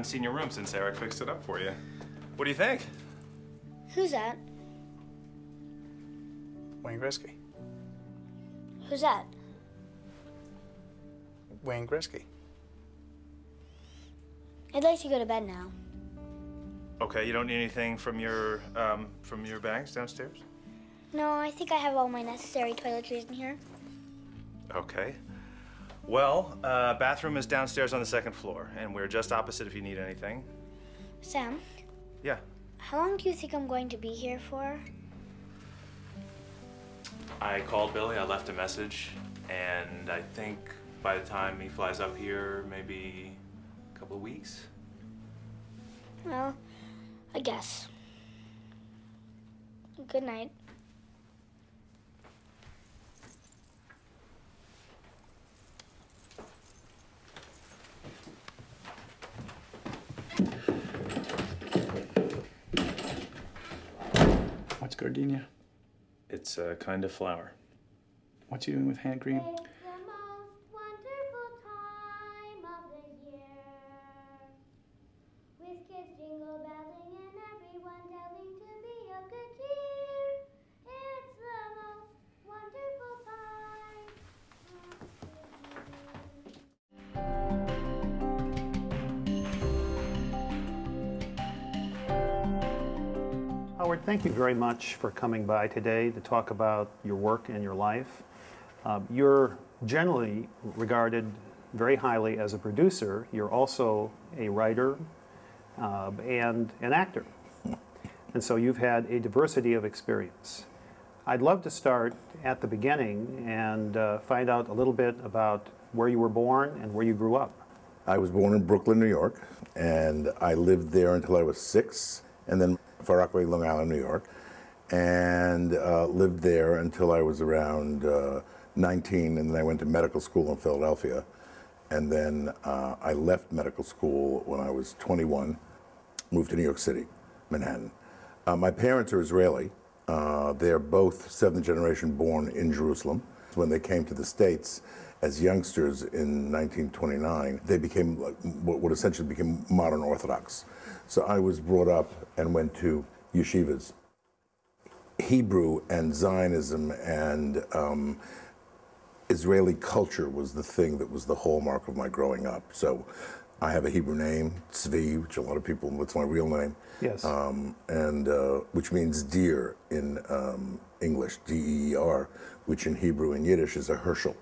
I haven't seen your room since Eric fixed it up for you. What do you think? Who's that? Wayne Gretzky. Who's that? Wayne Gretzky. I'd like to go to bed now. Okay, you don't need anything from your um, from your bags downstairs. No, I think I have all my necessary toiletries in here. Okay. Well, uh, bathroom is downstairs on the second floor, and we're just opposite if you need anything. Sam, Yeah. how long do you think I'm going to be here for? I called Billy. I left a message, and I think by the time he flies up here, maybe a couple of weeks. Well, I guess. Good night. What's gardenia? It's a kind of flower. What's you doing with hand cream? Howard, thank you very much for coming by today to talk about your work and your life. Um, you're generally regarded very highly as a producer. You're also a writer uh, and an actor. And so you've had a diversity of experience. I'd love to start at the beginning and uh, find out a little bit about where you were born and where you grew up. I was born in Brooklyn, New York, and I lived there until I was six, and then Far Rockaway, Long Island, New York, and uh, lived there until I was around uh, 19, and then I went to medical school in Philadelphia, and then uh, I left medical school when I was 21, moved to New York City, Manhattan. Uh, my parents are Israeli. Uh, they're both seventh generation born in Jerusalem. When they came to the States as youngsters in 1929, they became what what essentially became modern Orthodox. So I was brought up and went to yeshivas. Hebrew and Zionism and um, Israeli culture was the thing that was the hallmark of my growing up. So I have a Hebrew name, Tzvi, which a lot of people, what's my real name. Yes. Um, and uh, which means deer in um, English, D-E-E-R, which in Hebrew and Yiddish is a Herschel.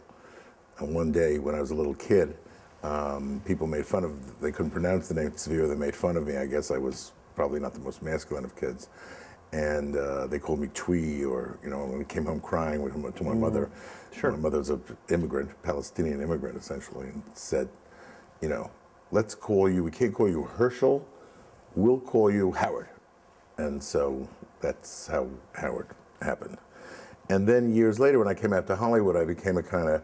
And one day when I was a little kid, um, people made fun of, they couldn't pronounce the name or they made fun of me. I guess I was probably not the most masculine of kids. And uh, they called me Twee, or, you know, when I came home crying with, to my mother. Sure. My mother was an immigrant, Palestinian immigrant, essentially, and said, you know, let's call you, we can't call you Herschel, we'll call you Howard. And so that's how Howard happened. And then years later, when I came out to Hollywood, I became a kind of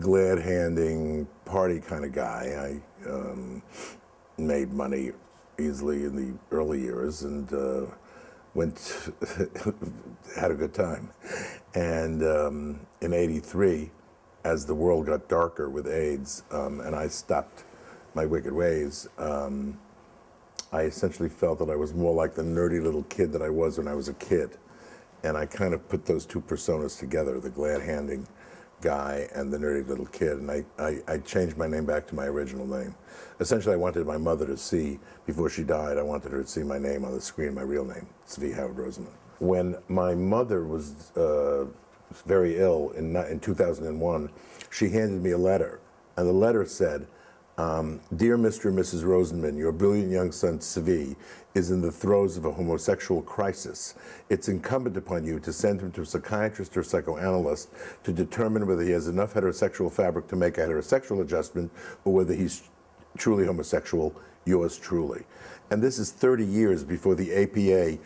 glad handing party kind of guy. I um, made money easily in the early years and uh, went, had a good time. And um, in 83, as the world got darker with AIDS um, and I stopped my wicked ways, um, I essentially felt that I was more like the nerdy little kid that I was when I was a kid. And I kind of put those two personas together, the glad handing guy and the nerdy little kid. And I, I, I changed my name back to my original name. Essentially, I wanted my mother to see, before she died, I wanted her to see my name on the screen, my real name, Zvi Howard Rosenman. When my mother was uh, very ill in, in 2001, she handed me a letter. And the letter said, um, Dear Mr. and Mrs. Rosenman, your brilliant young son, Zvi, is in the throes of a homosexual crisis. It's incumbent upon you to send him to a psychiatrist or psychoanalyst to determine whether he has enough heterosexual fabric to make a heterosexual adjustment or whether he's truly homosexual, yours truly. And this is 30 years before the APA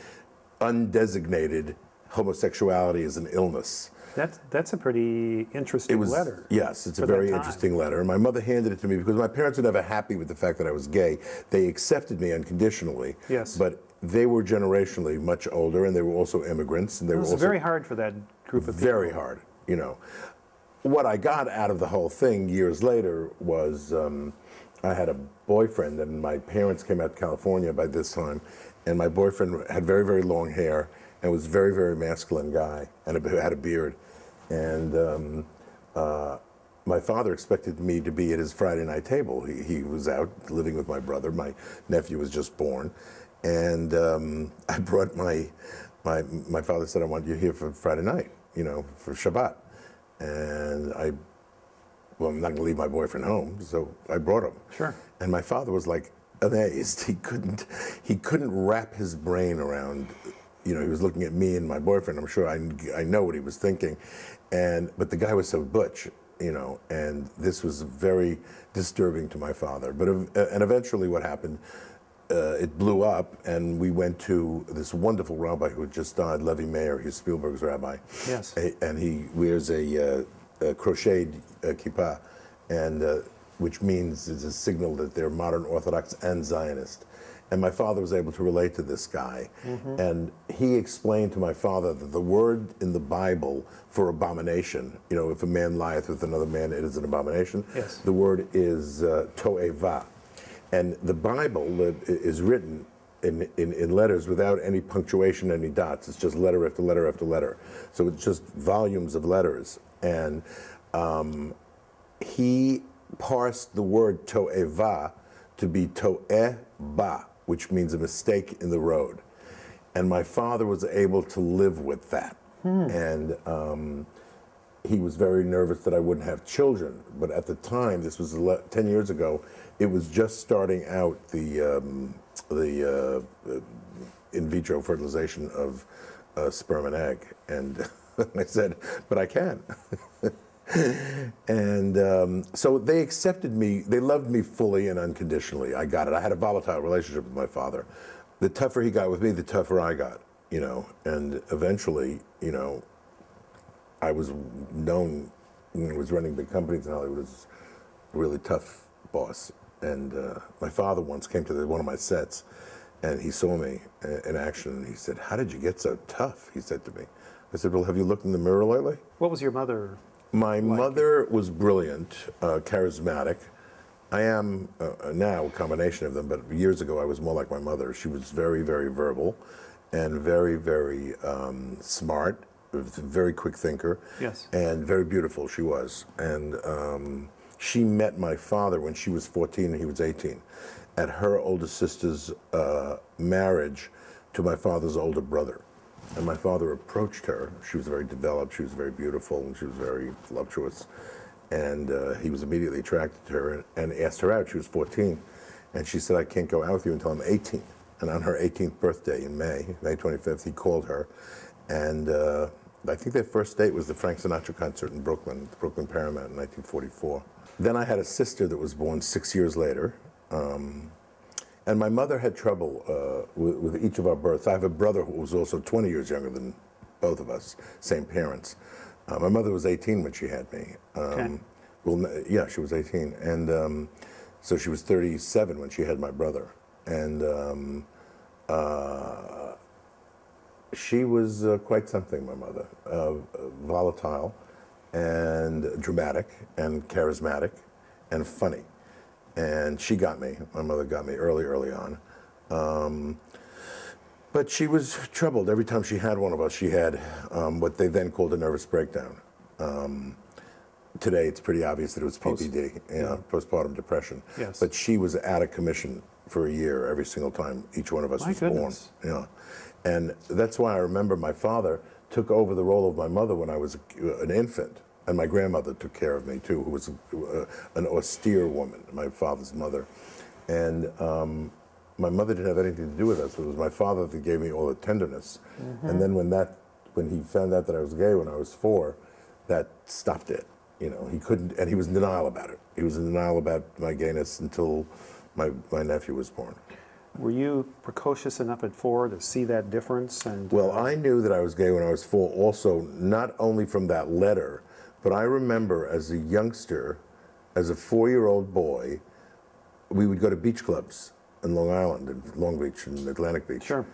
undesignated homosexuality is an illness. That's, that's a pretty interesting was letter. yes, it's a very interesting letter. My mother handed it to me because my parents were never happy with the fact that I was gay. They accepted me unconditionally. Yes. But they were generationally much older, and they were also immigrants, and they It were was also very hard for that group of people. very hard. You know, what I got out of the whole thing years later was um, I had a boyfriend, and my parents came out to California by this time, and my boyfriend had very, very long hair and was a very, very masculine guy and had a beard. And um, uh, my father expected me to be at his Friday night table. He, he was out living with my brother. My nephew was just born. And um, I brought my, my, my father said, I want you here for Friday night, you know, for Shabbat. And I, well, I'm not going to leave my boyfriend home, so I brought him. Sure. And my father was like amazed. He couldn't, he couldn't wrap his brain around, you know, he was looking at me and my boyfriend. I'm sure I, I know what he was thinking. And, but the guy was so butch, you know, and this was very disturbing to my father. But, and eventually what happened, uh, it blew up, and we went to this wonderful rabbi who had just died, Levi Meier. He's Spielberg's rabbi. Yes. A- and he wears a, uh, a crocheted uh, kippah, and uh, which means it's a signal that they're modern Orthodox and Zionist. And my father was able to relate to this guy, and he explained to my father that the word in the Bible for abomination, you know, if a man lieth with another man, it is an abomination. Yes. The word is uh, to'eva. And the Bible that is written in, in, in letters without any punctuation, any dots. It's just letter after letter after letter. So it's just volumes of letters. And um, he parsed the word to'eva to be to'eba, which means a mistake in the road. And my father was able to live with that. And um, he was very nervous that I wouldn't have children. But at the time, this was ele- 10 years ago, it was just starting out the, um, the uh, uh, in vitro fertilization of uh, sperm and egg. And I said, but I can. and um, so they accepted me. They loved me fully and unconditionally. I got it. I had a volatile relationship with my father. The tougher he got with me, the tougher I got, you know. And eventually, you know, I was known when I was running big companies in Hollywood as a really tough boss. And uh, my father once came to the, one of my sets and he saw me in action and he said, How did you get so tough? He said to me. I said, Well, have you looked in the mirror lately? What was your mother? My mother was brilliant, uh, charismatic. I am uh, now a combination of them, but years ago I was more like my mother. She was very, very verbal and very, very um, smart, a very quick thinker. Yes. And very beautiful she was. And um, she met my father when she was 14 and he was 18 at her older sister's uh, marriage to my father's older brother. And my father approached her. She was very developed, she was very beautiful, and she was very voluptuous. And uh, he was immediately attracted to her and, asked her out. She was 14. And she said, I can't go out with you until I'm 18. And on her 18th birthday in May, May 25th, he called her. And uh, I think their first date was the Frank Sinatra concert in Brooklyn, the Brooklyn Paramount in 1944. Then I had a sister that was born six years later. Um, and my mother had trouble uh, with, with each of our births. I have a brother who was also 20 years younger than both of us, same parents. Uh, my mother was 18 when she had me. Um, Okay. Well, yeah, she was 18. And um, so she was 37 when she had my brother. And um, uh, she was uh, quite something, my mother. Uh, volatile and dramatic and charismatic and funny. And she got me. My mother got me early, early on. Um, but she was troubled. Every time she had one of us, she had um, what they then called a nervous breakdown. Um, today, it's pretty obvious that it was Post- PPD, you know, postpartum depression. Yes. But she was out of commission for a year every single time each one of us My was goodness. born. Yeah. And that's why I remember my father took over the role of my mother when I was an infant. And my grandmother took care of me too, who was uh, an austere woman, my father's mother. And um, my mother didn't have anything to do with us. It was my father that gave me all the tenderness. And then when that, when he found out that I was gay when I was four, that stopped it. You know, he couldn't, and he was in denial about it. He was in denial about my gayness until my, my nephew was born. Were you precocious enough at four to see that difference? And Well, uh, I knew that I was gay when I was four, also not only from that letter, but I remember as a youngster, as a four year old boy, we would go to beach clubs in Long Island, in Long Beach, and Atlantic Beach. Sure.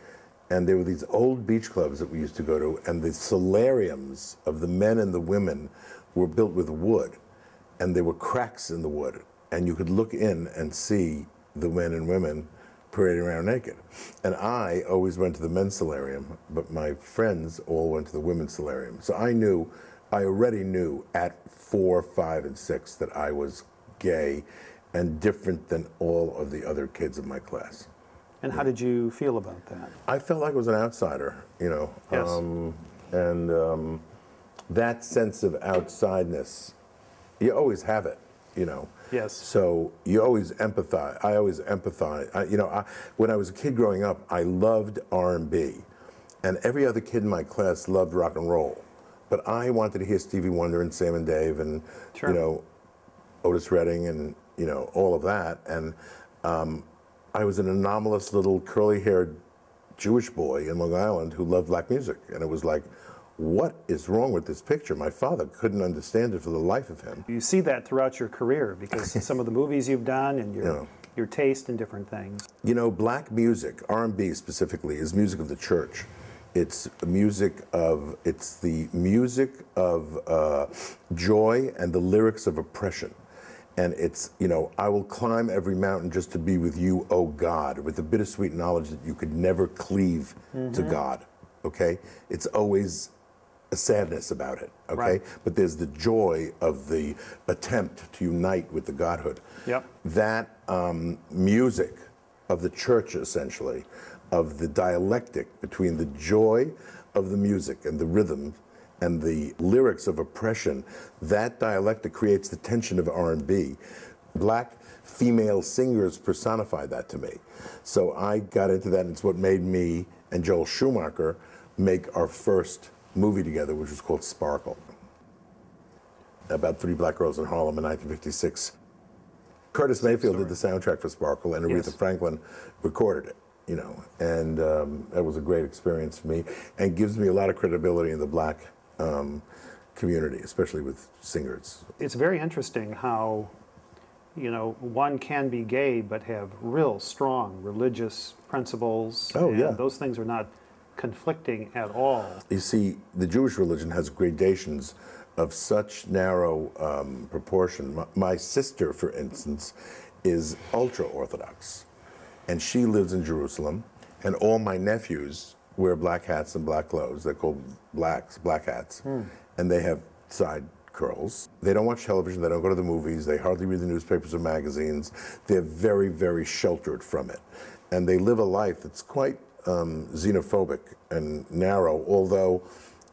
And there were these old beach clubs that we used to go to, and the solariums of the men and the women were built with wood, and there were cracks in the wood, and you could look in and see the men and women parading around naked. And I always went to the men's solarium, but my friends all went to the women's solarium. So I knew, I already knew at four, five, and six that I was gay and different than all of the other kids in my class. And how did you feel about that? I felt like I was an outsider, you know. Yes. Um, and um, that sense of outsideness, you always have it, you know. Yes. So you always empathize. I always empathize. I, you know, I, when I was a kid growing up, I loved R&B, and every other kid in my class loved rock and roll. But I wanted to hear Stevie Wonder and Sam and Dave and Sure. you know Otis Redding and you know all of that. And um, I was an anomalous little curly-haired Jewish boy in Long Island who loved black music, and it was like, what is wrong with this picture? My father couldn't understand it for the life of him. You see that throughout your career because some of the movies you've done and your, Yeah. your taste in different things. You know, black music, R&B specifically, is music of the church. It's music of, it's the music of uh, joy and the lyrics of oppression. And it's, you know, I will climb every mountain just to be with you, oh God, with the bittersweet knowledge that you could never cleave to God, okay? It's always a sadness about it, okay? Right. But there's the joy of the attempt to unite with the Godhood. Yep. That um, music of the church, essentially, of the dialectic between the joy of the music and the rhythm and the lyrics of oppression, that dialectic creates the tension of R&B. Black female singers personify that to me. So I got into that, and it's what made me and Joel Schumacher make our first movie together, which was called Sparkle. About three black girls in Harlem in 1956. Curtis Mayfield did the soundtrack for Sparkle, and Aretha Yes. Franklin recorded it. You know, and um, that was a great experience for me, and gives me a lot of credibility in the black um, community, especially with singers. It's very interesting how, you know, one can be gay but have real strong religious principles. Oh, and yeah. Those things are not conflicting at all. You see, the Jewish religion has gradations of such narrow um, proportion. My, my sister, for instance, is ultra Orthodox, and she lives in Jerusalem. And all my nephews wear black hats and black clothes. They're called blacks, black hats, and they have side curls. They don't watch television. They don't go to the movies. They hardly read the newspapers or magazines. They're very, very sheltered from it, and they live a life that's quite um, xenophobic and narrow. Although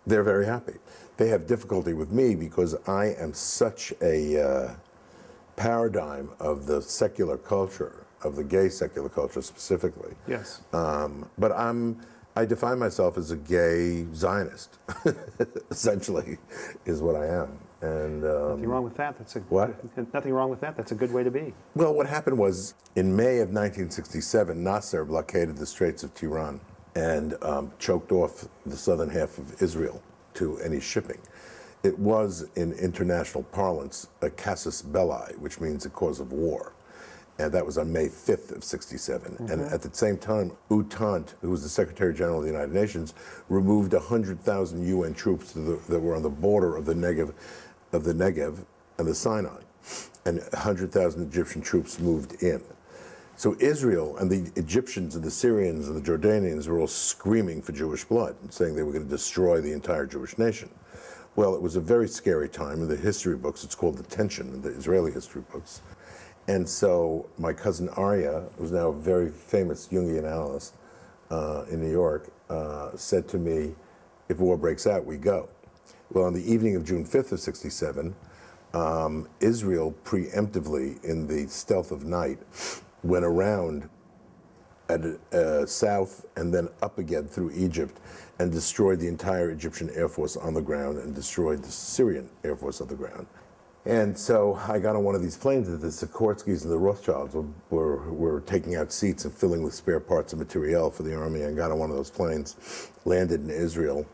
they're very happy. They have difficulty with me because I am such a uh, paradigm of the secular culture, of the gay secular culture specifically. Yes. Um, but I'm, I define myself as a gay Zionist, essentially, is what I am. And um, Nothing wrong with that. That's a What? Nothing wrong with that. That's a good way to be. well, what happened was in May of 1967, Nasser blockaded the Straits of Tiran and um, choked off the southern half of Israel to any shipping. It was, in international parlance, a casus belli, which means a cause of war. And that was on May 5th of 67. And mm-hmm. at the same time, U who was the Secretary General of the United Nations, removed 100,000 UN troops to the, that were on the border of the Negev, of the Negev and the Sinai. And 100,000 Egyptian troops moved in. So Israel and the Egyptians and the Syrians and the Jordanians were all screaming for Jewish blood and saying they were going to destroy the entire Jewish nation. Well, it was a very scary time. In the history books, it's called the tension in the Israeli history books. And so my cousin Arya, who's now a very famous Jungian analyst uh, in New York, uh, said to me, if war breaks out, we go. Well, on the evening of June 5th of 67, um, Israel preemptively, in the stealth of night, went around at uh, south and then up again through Egypt and destroyed the entire Egyptian Air Force on the ground and destroyed the Syrian Air Force on the ground. And so I got on one of these planes that the Sikorsky's and the Rothschilds were, were, were taking out seats and filling with spare parts and materiel for the army. I got on one of those planes, landed in Israel,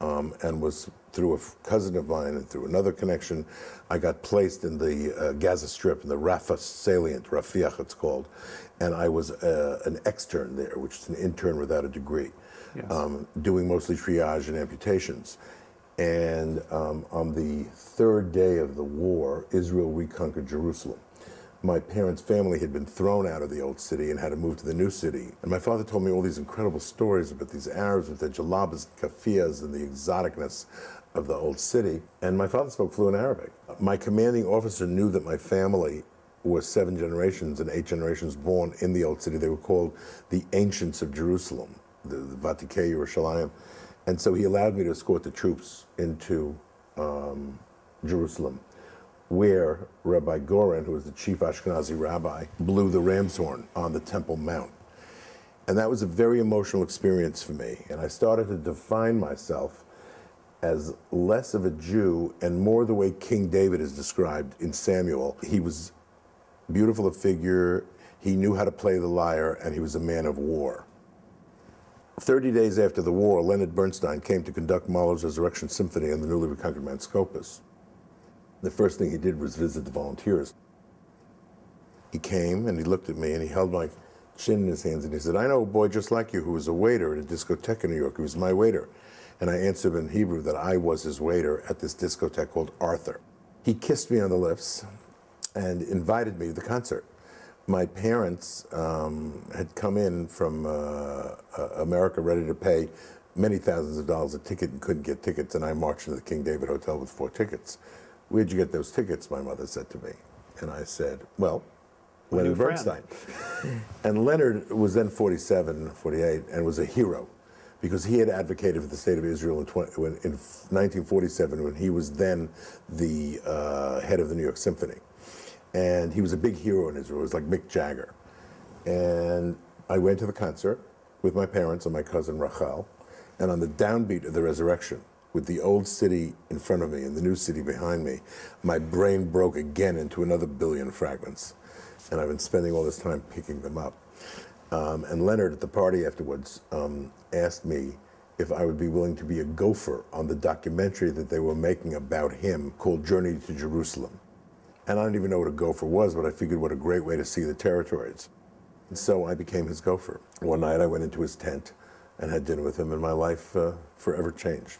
um, and was through a cousin of mine and through another connection, I got placed in the uh, Gaza Strip in the Rafah salient, Rafiach it's called, and I was uh, an extern there, which is an intern without a degree, Yes. um, doing mostly triage and amputations. And um, on the third day of the war, Israel reconquered Jerusalem. My parents' family had been thrown out of the old city and had to move to the new city. And my father told me all these incredible stories about these Arabs with their jalabas, kafiyas, and the exoticness of the old city. And my father spoke fluent Arabic. My commanding officer knew that my family was seven generations and eight generations born in the old city. They were called the Ancients of Jerusalem, the, the Vatikei Yerushalayim. And so he allowed me to escort the troops into um, Jerusalem, where Rabbi Goren, who was the chief Ashkenazi rabbi, blew the ram's horn on the Temple Mount. And that was a very emotional experience for me. And I started to define myself as less of a Jew and more the way King David is described in Samuel. He was beautiful of figure, he knew how to play the lyre, and he was a man of war. 30 days after the war, Leonard Bernstein came to conduct Mahler's Resurrection Symphony on the newly reconquered Mount Scopus. The first thing he did was visit the volunteers. He came and he looked at me and he held my chin in his hands and he said, I know a boy just like you who was a waiter at a discotheque in New York. He was my waiter. And I answered in Hebrew that I was his waiter at this discotheque called Arthur. He kissed me on the lips and invited me to the concert my parents um, had come in from uh, uh, America ready to pay many thousands of dollars a ticket and couldn't get tickets, and I marched into the King David Hotel with four tickets. Where'd you get those tickets? My mother said to me. And I said, Well, My Leonard. Bernstein. and Leonard was then 47, 48, and was a hero because he had advocated for the state of Israel in, 20, when, in 1947 when he was then the uh, head of the New York Symphony and he was a big hero in Israel. It was like Mick Jagger. And I went to the concert with my parents and my cousin Rachel, and on the downbeat of the resurrection, with the old city in front of me and the new city behind me, my brain broke again into another billion fragments. And I've been spending all this time picking them up. Um, and Leonard at the party afterwards um, asked me if I would be willing to be a gopher on the documentary that they were making about him called Journey to Jerusalem. And I don't even know what a gopher was, but I figured what a great way to see the territories. And so I became his gopher. One night I went into his tent and had dinner with him, and my life uh, forever changed.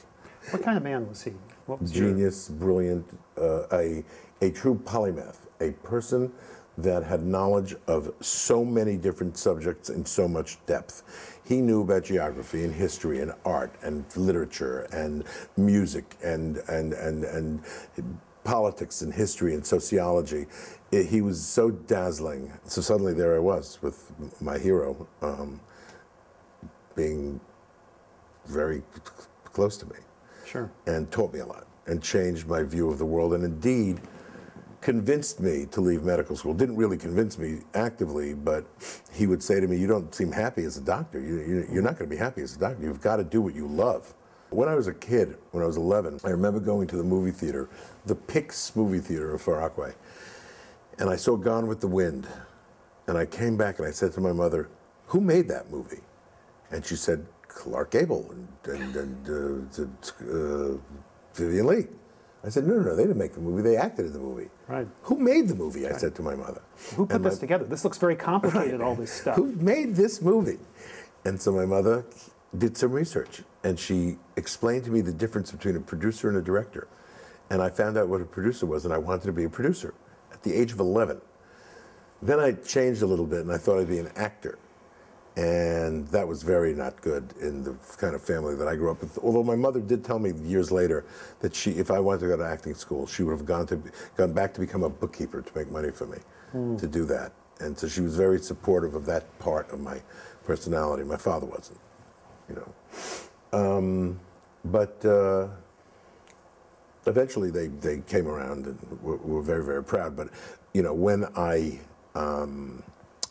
What kind of man was he? What was your- Genius, brilliant, uh, a, a true polymath, a person that had knowledge of so many different subjects in so much depth. He knew about geography and history and art and literature and music and, and, and, and politics and history and sociology. It, he was so dazzling. So suddenly there I was with my hero um, being very close to me Sure. and taught me a lot and changed my view of the world and indeed convinced me to leave medical school. Didn't really convince me actively, but he would say to me, You don't seem happy as a doctor. You, you, you're not going to be happy as a doctor. You've got to do what you love. When I was a kid, when I was 11, I remember going to the movie theater, the Pix movie theater of Far Rockaway, and I saw Gone with the Wind. And I came back and I said to my mother, Who made that movie? And she said, Clark Gable and, and, and uh, uh, Vivien Leigh. I said, no, no, no, they didn't make the movie. They acted in the movie. Right. Who made the movie? I said to my mother. Who put And this my- together? This looks very complicated, all this stuff. Who made this movie? And so my mother did some research and she explained to me the difference between a producer and a director. And I found out what a producer was and I wanted to be a producer at the age of 11. Then I changed a little bit and I thought I'd be an actor. And that was very not good in the kind of family that I grew up with. Although my mother did tell me years later that she, if I wanted to go to acting school, she would have gone to gone back to become a bookkeeper to make money for me, hmm. to do that. And so she was very supportive of that part of my personality. My father wasn't, you know. Um, but uh, eventually they, they came around and were, were very, very proud. But, you know, when I um,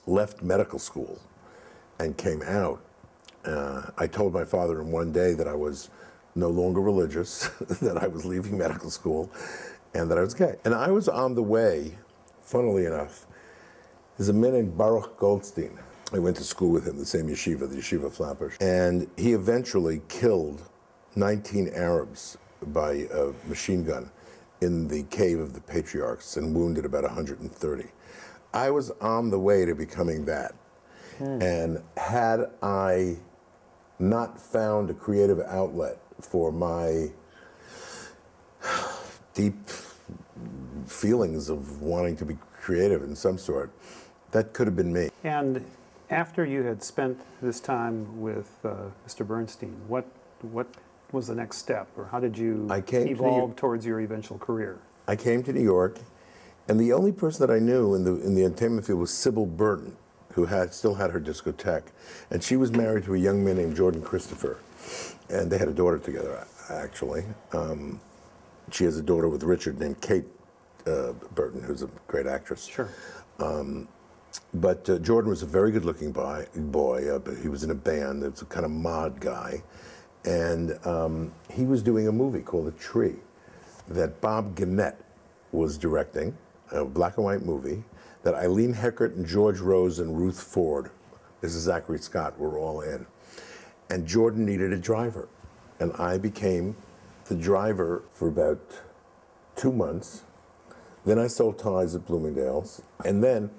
left medical school and came out, uh, I told my father in one day that I was no longer religious, that I was leaving medical school, and that I was gay. And I was on the way, funnily enough, there's a man named Baruch Goldstein. I went to school with him, the same yeshiva, the yeshiva Flatbush. And he eventually killed 19 Arabs by a machine gun in the cave of the patriarchs and wounded about 130. I was on the way to becoming that. Hmm. And had I not found a creative outlet for my deep feelings of wanting to be creative in some sort. That could have been me. And after you had spent this time with uh, Mr. Bernstein, what what was the next step, or how did you I came to evolve the- towards your eventual career? I came to New York, and the only person that I knew in the in the entertainment field was Sybil Burton, who had still had her discotheque, and she was married to a young man named Jordan Christopher, and they had a daughter together actually. Um, she has a daughter with Richard named Kate uh, Burton, who's a great actress. Sure. But uh, Jordan was a very good-looking boy. boy uh, he was in a band. It was a kind of mod guy, and um, he was doing a movie called The Tree that Bob Guenette was directing, a black and white movie that Eileen Heckart and George Rose and Ruth Ford, this is Zachary Scott, were all in. And Jordan needed a driver, and I became the driver for about two months. Then I sold ties at Bloomingdale's. And then,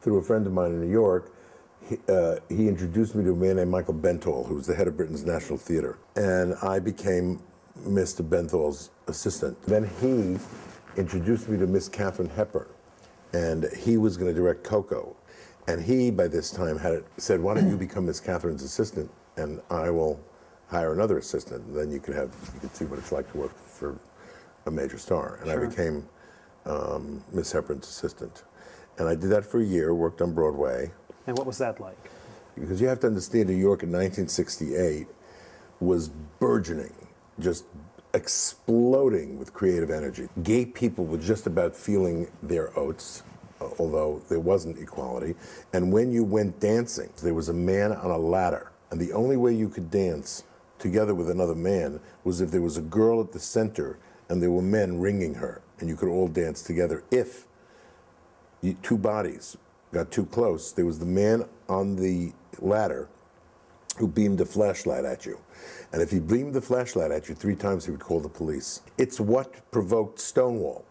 through a friend of mine in New York, he, uh, he introduced me to a man named Michael Benthall, who was the head of Britain's National Theater. And I became Mr. Benthall's assistant. Then he introduced me to Miss Katharine Hepburn, and he was going to direct Coco. And he, by this time, had said, "Why don't you become Miss Katharine's assistant, and I will hire another assistant. And then you can have you can see what it's like to work for a major star." And I became um, Miss Hepburn's assistant, and I did that for a year. Worked on Broadway And what was that like? because you have to understand New York in 1968 was burgeoning, just exploding with creative energy. Gay people were just about feeling their oats, although there wasn't equality. And when you went dancing, there was a man on a ladder, and the only way you could dance together with another man was if there was a girl at the center and there were men ringing her, and you could all dance together if two bodies got too close, there was the man on the ladder who beamed a flashlight at you. And if he beamed the flashlight at you three times, he would call the police. It's what provoked Stonewall,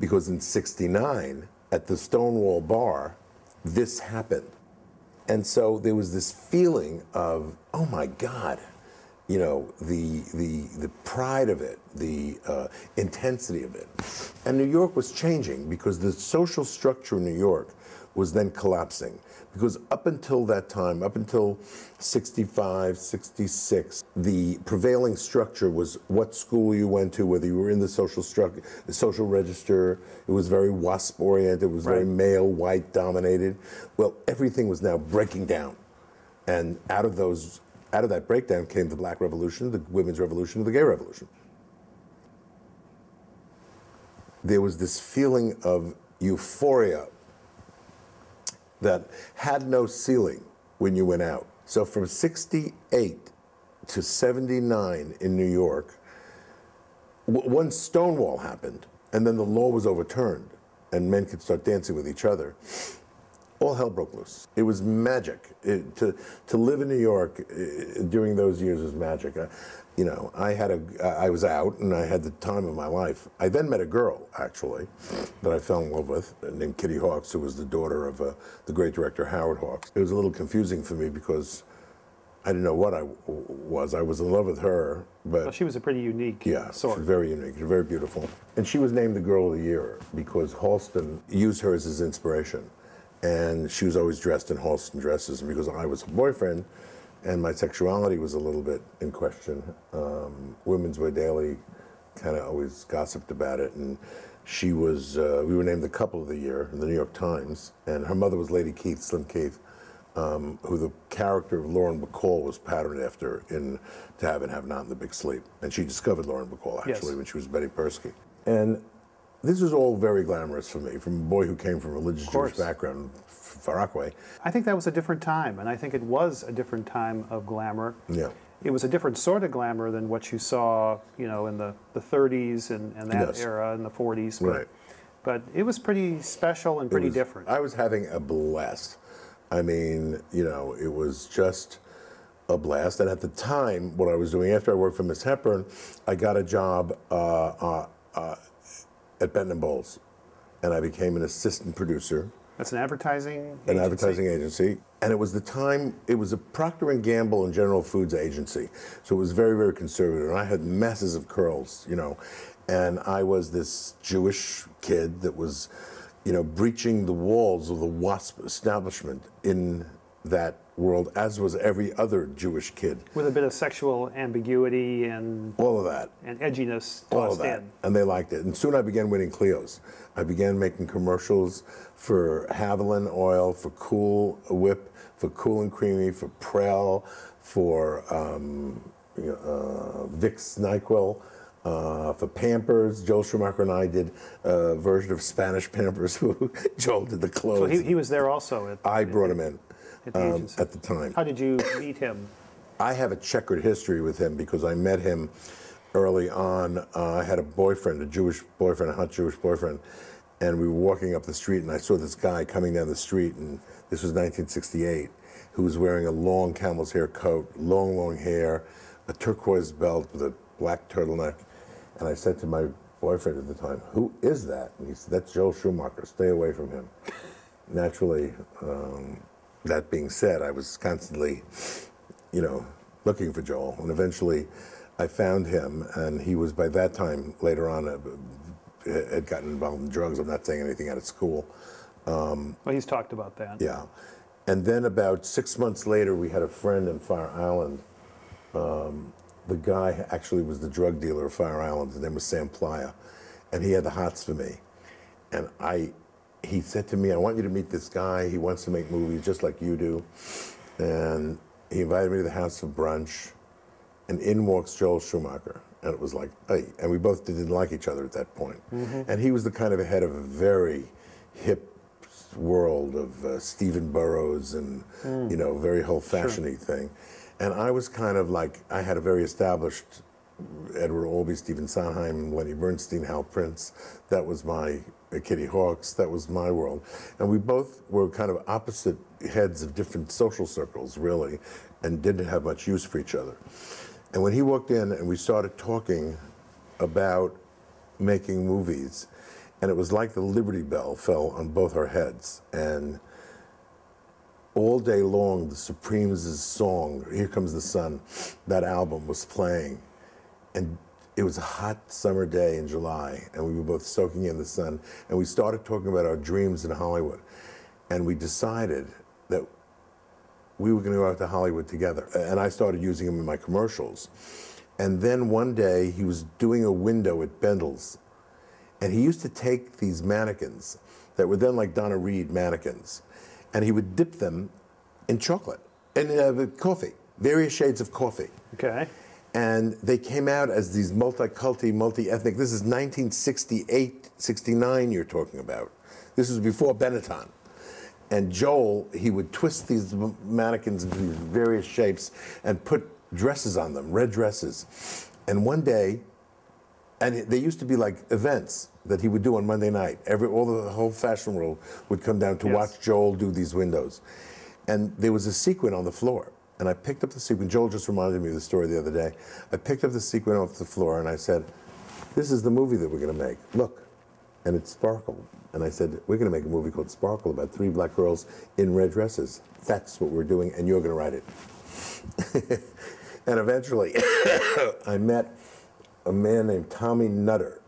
because in 69, at the Stonewall bar, this happened. And so there was this feeling of, oh my God, you know, the, the, the pride of it, the uh, intensity of it. And New York was changing because the social structure in New York was then collapsing. Because up until that time, up until 65, 66, the prevailing structure was what school you went to, whether you were in the social structure, the social register. It was very WASP oriented, it was very male, white dominated. Well, everything was now breaking down. And out of those, out of that breakdown came the Black Revolution, the Women's Revolution, the Gay Revolution. There was this feeling of euphoria that had no ceiling when you went out. So from 68 to 79 in New York, once Stonewall happened, and then the law was overturned, and men could start dancing with each other, all hell broke loose. It was magic. It, to, to live in New York uh, during those years was magic. I, you know, I had a, I was out and I had the time of my life. I then met a girl, actually, that I fell in love with, named Kitty Hawks, who was the daughter of uh, the great director Howard Hawks. It was a little confusing for me because I didn't know what I w- was. I was in love with her, but Well, she was a pretty unique yeah, sort. very unique. Very beautiful. And she was named the Girl of the Year because Halston used her as his inspiration. And she was always dressed in Halston dresses. And because I was her boyfriend and my sexuality was a little bit in question, um, Women's Wear Daily kind of always gossiped about it. And she was, uh, we were named the Couple of the Year in the New York Times. And her mother was Lady Keith, Slim Keith um, who the character of Lauren Bacall was patterned after in To Have and Have Not in The Big Sleep. And she discovered Lauren Bacall actually Yes. when she was Betty Perske. And this was all very glamorous for me, from a boy who came from a religious Jewish background, F- Far Rockaway. I think that was a different time, and I think it was a different time of glamour. Yeah. It was a different sort of glamour than what you saw, you know, in the, the 30s and, and that Yes. era in the 40s. But, Right. But it was pretty special and pretty was- different. I was having a blast. I mean, you know, it was just a blast. And at the time, what I was doing after I worked for Miss Hepburn, I got a job uh, uh, uh, at Benton and Bowles, and I became an assistant producer. That's an advertising an agency? advertising agency. And it was the time it was a procter and gamble and general foods agency. So it was very very conservative. And i had masses of curls you know. And I was this Jewish kid that was, you know, breaching the walls of the WASP establishment in that world, as was every other Jewish kid. With a bit of sexual ambiguity and, All of that. and edginess all of that. in. And they liked it. And soon I began winning Clios. I began making commercials for Havoline Oil, for Cool Whip, for Cool and Creamy, for Prell, for um, uh, Vicks NyQuil. Uh, for Pampers, Joel Schumacher and I did a version of Spanish Pampers. Joel did the clothes. So he, he was there also at, I brought him in at the um, at the time. How did you meet him? I have a checkered history with him because I met him early on. Uh, I had a boyfriend, a Jewish boyfriend, a hot Jewish boyfriend, and we were walking up the street, and I saw this guy coming down the street, and this was 1968, who was wearing a long camel's hair coat, long, long hair, a turquoise belt with a black turtleneck. And I said to my boyfriend at the time, Who is that? And he said, That's Joel Schumacher. Stay away from him. Naturally, um, that being said, I was constantly you know, looking for Joel. And eventually I found him, and he was by that time, later on, uh, had gotten involved in drugs. I'm not saying anything out of school. Well, he's talked about that. Yeah. And then about six months later, we had a friend in Fire Island. Um, the guy actually was the drug dealer of Fire Island. His name was Sam Playa. And he had the hots for me. And I, he said to me, I want you to meet this guy. He wants to make movies just like you do. And he invited me to the house for brunch. And in walks Joel Schumacher. And it was like, hey, and we both didn't like each other at that point. And he was the kind of head of a very hip world of uh, Stephen Burrows and, you know, very whole fashioned thing. And I was kind of like, I had a very established Edward Albee, Stephen Sondheim, Lenny Bernstein, Hal Prince. That was my uh, Kitty Hawks. That was my world. And we both were kind of opposite heads of different social circles, really, and didn't have much use for each other. And when he walked in and we started talking about making movies, and it was like the Liberty Bell fell on both our heads. And all day long, the Supremes' song, Here Comes the Sun, that album was playing. And it was a hot summer day in July, and we were both soaking in the sun. And we started talking about our dreams in Hollywood. And we decided that we were going to go out to Hollywood together. And I started using him in my commercials. And then one day, he was doing a window at Bendel's. And he used to take these mannequins that were then like Donna Reed mannequins, and he would dip them in chocolate and uh, coffee, various shades of coffee. Okay. And they came out as these multi-culti, multi-ethnic. This is 1968, 69 you're talking about. This was before Benetton. And Joel, he would twist these mannequins into these various shapes and put dresses on them, red dresses. And one day, and they used to be like events that he would do on Monday night. Every all the whole fashion world would come down to Yes. watch Joel do these windows. And there was a sequin on the floor. And I picked up the sequin. Joel just reminded me of the story the other day. I picked up the sequin off the floor and I said, This is the movie that we're going to make. Look. And it sparkled. And I said, We're going to make a movie called Sparkle about three black girls in red dresses. That's what we're doing, and you're going to write it. and eventually, I met a man named Tommy Nutter,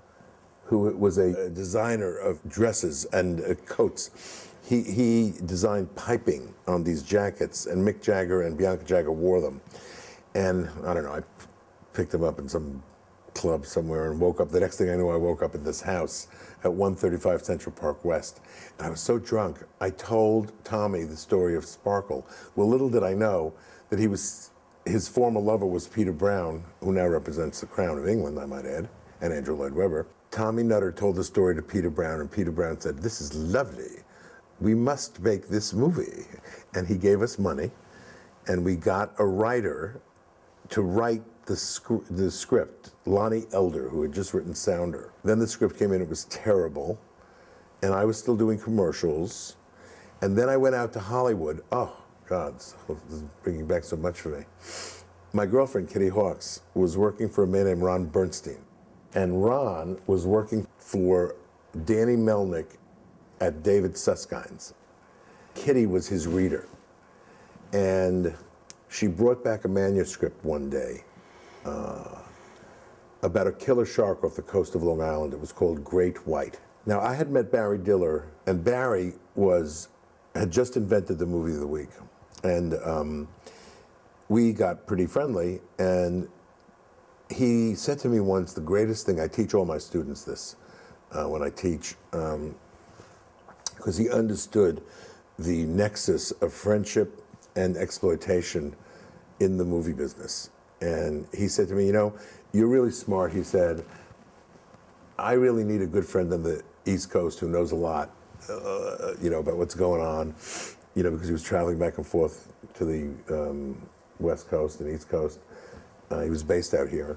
who was a designer of dresses and uh, coats. He, he designed piping on these jackets, and Mick Jagger and Bianca Jagger wore them. And I don't know, I picked them up in some club somewhere and woke up. The next thing I knew, I woke up in this house at 135 Central Park West. And I was so drunk, I told Tommy the story of Sparkle. Well, little did I know that he was, his former lover was Peter Brown, who now represents the Crown of England, I might add, and Andrew Lloyd Webber. Tommy Nutter told the story to Peter Brown, and Peter Brown said, This is lovely. We must make this movie. And he gave us money, and we got a writer to write the, the script, Lonnie Elder, who had just written Sounder. Then the script came in, it was terrible, and I was still doing commercials. And then I went out to Hollywood. Oh, God, this is bringing back so much for me. My girlfriend, Kitty Hawks, was working for a man named Ron Bernstein. And Ron was working for Danny Melnick at David Susskind's. Kitty was his reader. And she brought back a manuscript one day uh, about a killer shark off the coast of Long Island. It was called Great White. Now, I had met Barry Diller, and Barry was had just invented the movie of the week, and um, we got pretty friendly. And he said to me once, "The greatest thing I teach all my students this uh, when I teach." Um, because he understood the nexus of friendship and exploitation in the movie business. And he said to me, You know, you're really smart. He said, I really need a good friend on the East Coast who knows a lot, uh, you know, about what's going on, you know, because he was traveling back and forth to the um, West Coast and East Coast. Uh, he was based out here.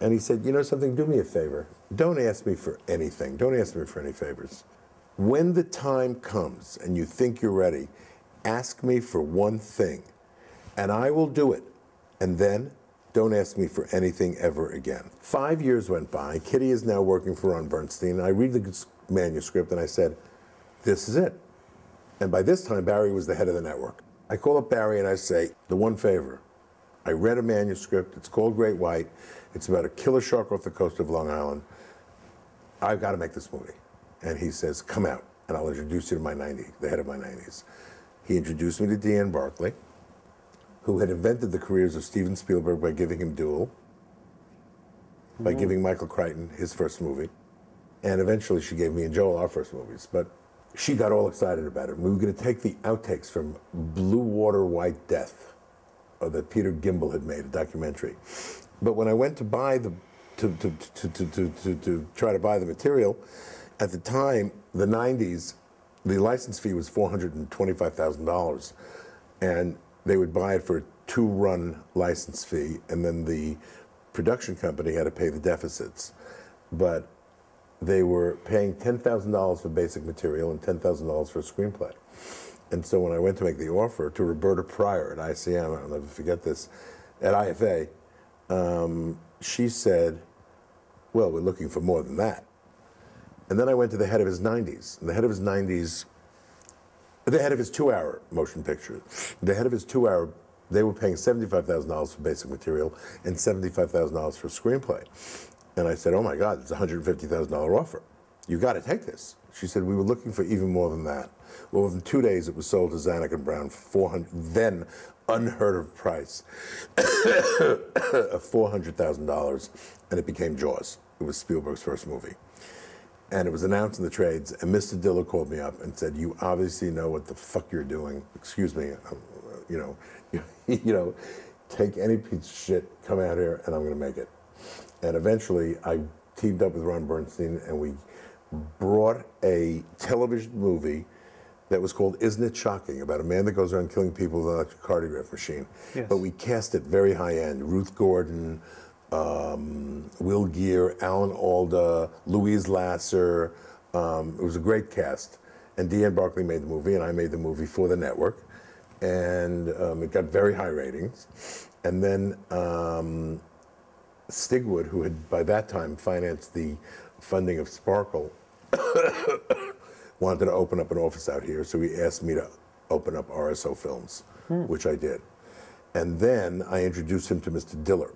And he said, You know something, do me a favor. Don't ask me for anything. Don't ask me for any favors. When the time comes and you think you're ready, ask me for one thing, and I will do it. And then don't ask me for anything ever again. Five years went by. Kitty is now working for Ron Bernstein. I read the manuscript and I said, This is it. And by this time, Barry was the head of the network. I call up Barry and I say, The one favor. I read a manuscript. It's called Great White. It's about a killer shark off the coast of Long Island. I've got to make this movie. And he says, Come out, and I'll introduce you to my 90, the head of my 90s. He introduced me to Deanne Barkley, who had invented the careers of Steven Spielberg by giving him Duel, by giving Michael Crichton his first movie. And eventually she gave me and Joel our first movies. But she got all excited about it. We were going to take the outtakes from Blue Water White Death, uh, that Peter Gimbel had made, a documentary. But when I went to buy the, to, to, to, to, to, to, to try to buy the material, at the time, the 90s, the license fee was $425,000. And they would buy it for a two run license fee, and then the production company had to pay the deficits. But they were paying $10,000 for basic material and $10,000 for a screenplay. And so when I went to make the offer to Roberta Pryor at ICM, I'll never forget this, at IFA, um, she said, Well, we're looking for more than that. And then I went to the head of his 90s. And the head of his 90s, the head of his two hour motion picture, the head of his two hour, they were paying $75,000 for basic material and $75,000 for screenplay. And I said, Oh my God, it's a $150,000 offer. You got to take this. She said, We were looking for even more than that. Well, within two days, it was sold to Zanuck and Brown for 400, then unheard of price of $400,000, and it became Jaws. It was Spielberg's first movie. And it was announced in the trades, and Mr. Diller called me up and said, "You obviously know what the fuck you're doing. Excuse me, um, you know, you, you know, take any piece of shit, come out here, and I'm going to make it." And eventually, I teamed up with Ron Bernstein, and we brought a television movie that was called Isn't It Shocking? about a man that goes around killing people with an electrocardiograph machine. Yes. But we cast it very high end. Ruth Gordon, um, Will Geer, Alan Alda, Louise Lasser. Um, it was a great cast. And Deanne Barkley made the movie, and I made the movie for the network. And um, it got very high ratings. And then um, Stigwood, who had by that time financed the funding of Sparkle, wanted to open up an office out here, so he asked me to open up RSO Films, which I did. And then I introduced him to Mr. Diller.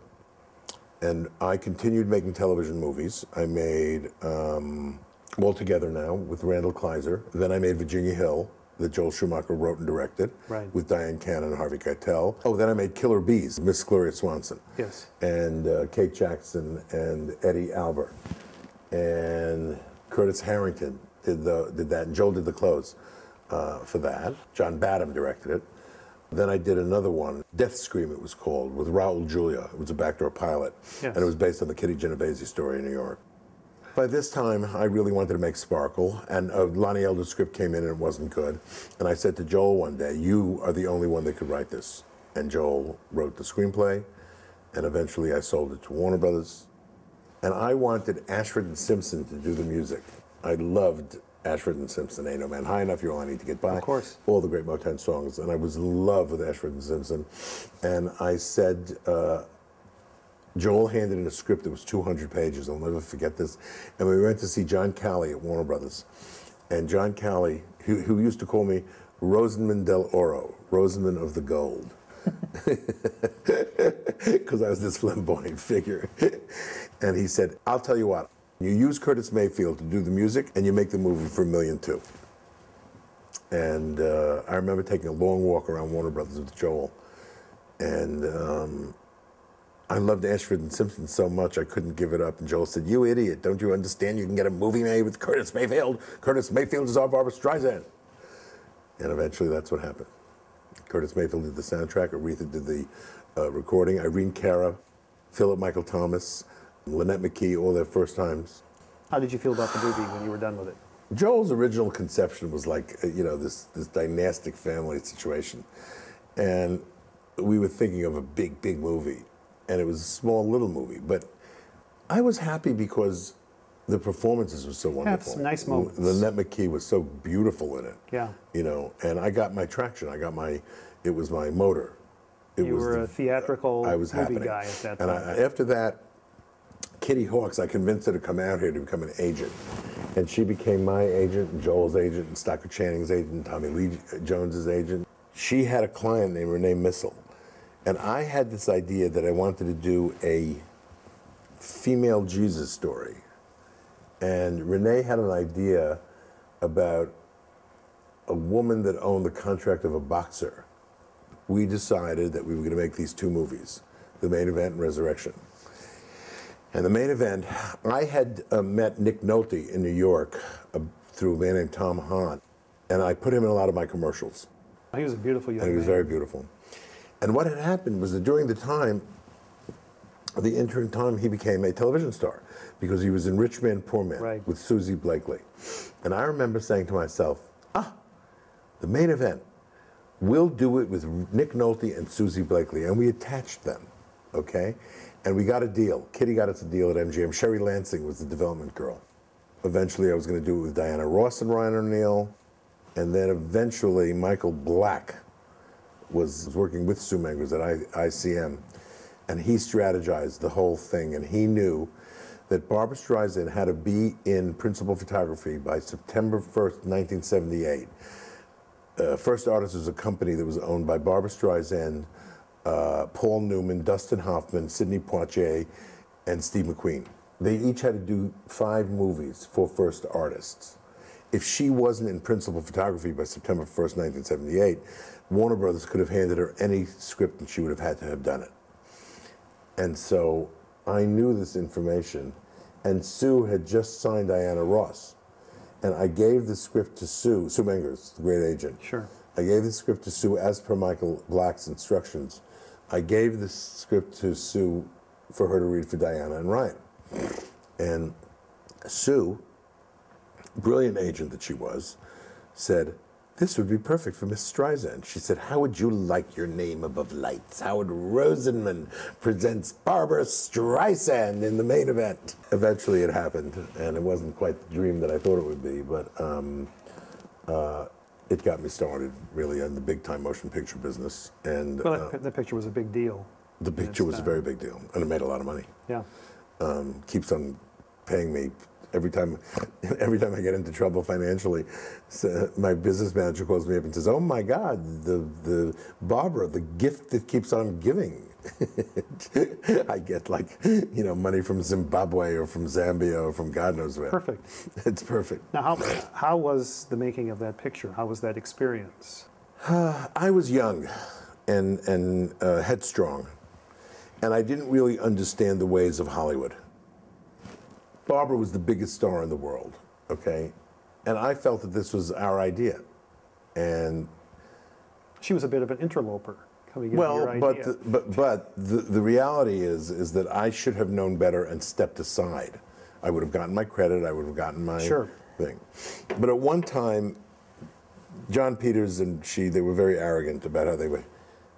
And I continued making television movies. I made um, All Together Now with Randall Kleiser. Then I made Virginia Hill, that Joel Schumacher wrote and directed, Right. with Dyan Cannon and Harvey Keitel. Oh, then I made Killer Bees, Miss Gloria Swanson Yes. and uh, Kate Jackson and Eddie Albert and Curtis Harrington did the did that, and Joel did the clothes uh, for that. John Badham directed it. Then I did another one, Death Scream, it was called, with Raul Julia. It was a backdoor pilot, Yes. and it was based on the Kitty Genovese story in New York. By this time, I really wanted to make Sparkle, and uh, Lonnie Elder's script came in and it wasn't good. And I said to Joel one day, "You are the only one that could write this." And Joel wrote the screenplay, and eventually I sold it to Warner Brothers. And I wanted Ashford and Simpson to do the music. I loved Ashford and Simpson. Ain't no man high enough. You're all I need to get by. Of course. All the great Motown songs, and I was in love with Ashford and Simpson. And I said. Uh, Joel handed in a script that was 200 pages. I'll never forget this. And we went to see John Calley at Warner Brothers. And John Calley, who, who used to call me Rosenman del Oro, Rosenman of the Gold, because I was this flamboyant figure. and he said, I'll tell you what, you use Curtis Mayfield to do the music and you make the movie for a million two. And uh, I remember taking a long walk around Warner Brothers with Joel. And um, I loved Ashford and Simpson so much I couldn't give it up. And Joel said, You idiot, don't you understand you can get a movie made with Curtis Mayfield? Curtis Mayfield is our Barbra Streisand. And eventually that's what happened. Curtis Mayfield did the soundtrack, Aretha did the uh, recording, Irene Cara, Philip Michael Thomas, Lonette McKee, all their first times. How did you feel about the movie when you were done with it? Joel's original conception was like, uh, you know, this, this dynastic family situation. And we were thinking of a big, big movie. And it was a small, little movie. But I was happy because the performances were so wonderful. Yeah, some nice moments. Lonette McKee was so beautiful in it. Yeah. You know, and I got my traction. I got my, it was my motor. It You was were a theatrical I was movie happening. guy at that And. I, after that, Kitty Hawks, I convinced her to come out here to become an agent. And she became my agent, and Joel's agent, and Stockard Channing's agent, and Tommy Lee Jones's agent. She had a client named Renee Missel. And I had this idea that I wanted to do a female Jesus story. And Renee had an idea about a woman that owned the contract of a boxer. We decided that we were going to make these two movies, The Main Event and Resurrection. And the main event, I had uh, met Nick Nolte in New York uh, through a man named Tom Hahn, and I put him in a lot of my commercials, He was a beautiful young and he was man. very beautiful. And what had happened was that during the time, the interim time, he became a television star because he was in Rich Man, Poor Man Right. with Susie Blakely. And I remember saying to myself, ah, the main event, we'll do it with Nick Nolte and Susie Blakely. And we attached them, okay? And we got a deal. Kitty got us a deal at MGM. Sherry Lansing was the development girl. Eventually, I was going to do it with Diana Ross and Ryan O'Neal. And then eventually, Michael Black was was working with Sue Mengers at I, ICM, and he strategized the whole thing. And he knew that Barbra Streisand had to be in principal photography by September 1st, 1978. Uh, First Artist was a company that was owned by Barbra Streisand, uh, Paul Newman, Dustin Hoffman, Sidney Poitier, and Steve McQueen. They each had to do five movies for First Artists. If she wasn't in principal photography by September 1st, 1978, Warner Brothers could have handed her any script and she would have had to have done it. And so I knew this information, and Sue had just signed Diana Ross. And I gave the script to Sue, Sue Mengers, the great agent. Sure. I gave the script to Sue as per Michael Black's instructions. I gave the script to Sue for her to read for Diana and Ryan. And Sue, brilliant agent that she was, said, This would be perfect for Miss Streisand. She said, How would you like your name above lights? Howard Rosenman presents Barbra Streisand in the main event. Eventually it happened, and it wasn't quite the dream that I thought it would be, but um, uh, it got me started really in the big time motion picture business. And Well, uh, that picture was a big deal. the picture was a very big deal, and it made a lot of money Yeah. um, keeps on paying me every time. Every time I get into trouble financially, so my business manager calls me up and says, "Oh my God, the the Barbra, the gift that keeps on giving." I get like you know money from Zimbabwe or from Zambia or from God knows where. Perfect. It's perfect. Now, how, how was the making of that picture? How was that experience? I was young and, and uh, headstrong, and I didn't really understand the ways of Hollywood. Barbra was the biggest star in the world, okay? And I felt that this was our idea. And, She was a bit of an interloper coming well, your idea. but, the, but, but the, the reality is, is that I should have known better and stepped aside. I would have gotten my credit, I would have gotten my Sure. thing. But at one time, John Peters and she, they were very arrogant about how they were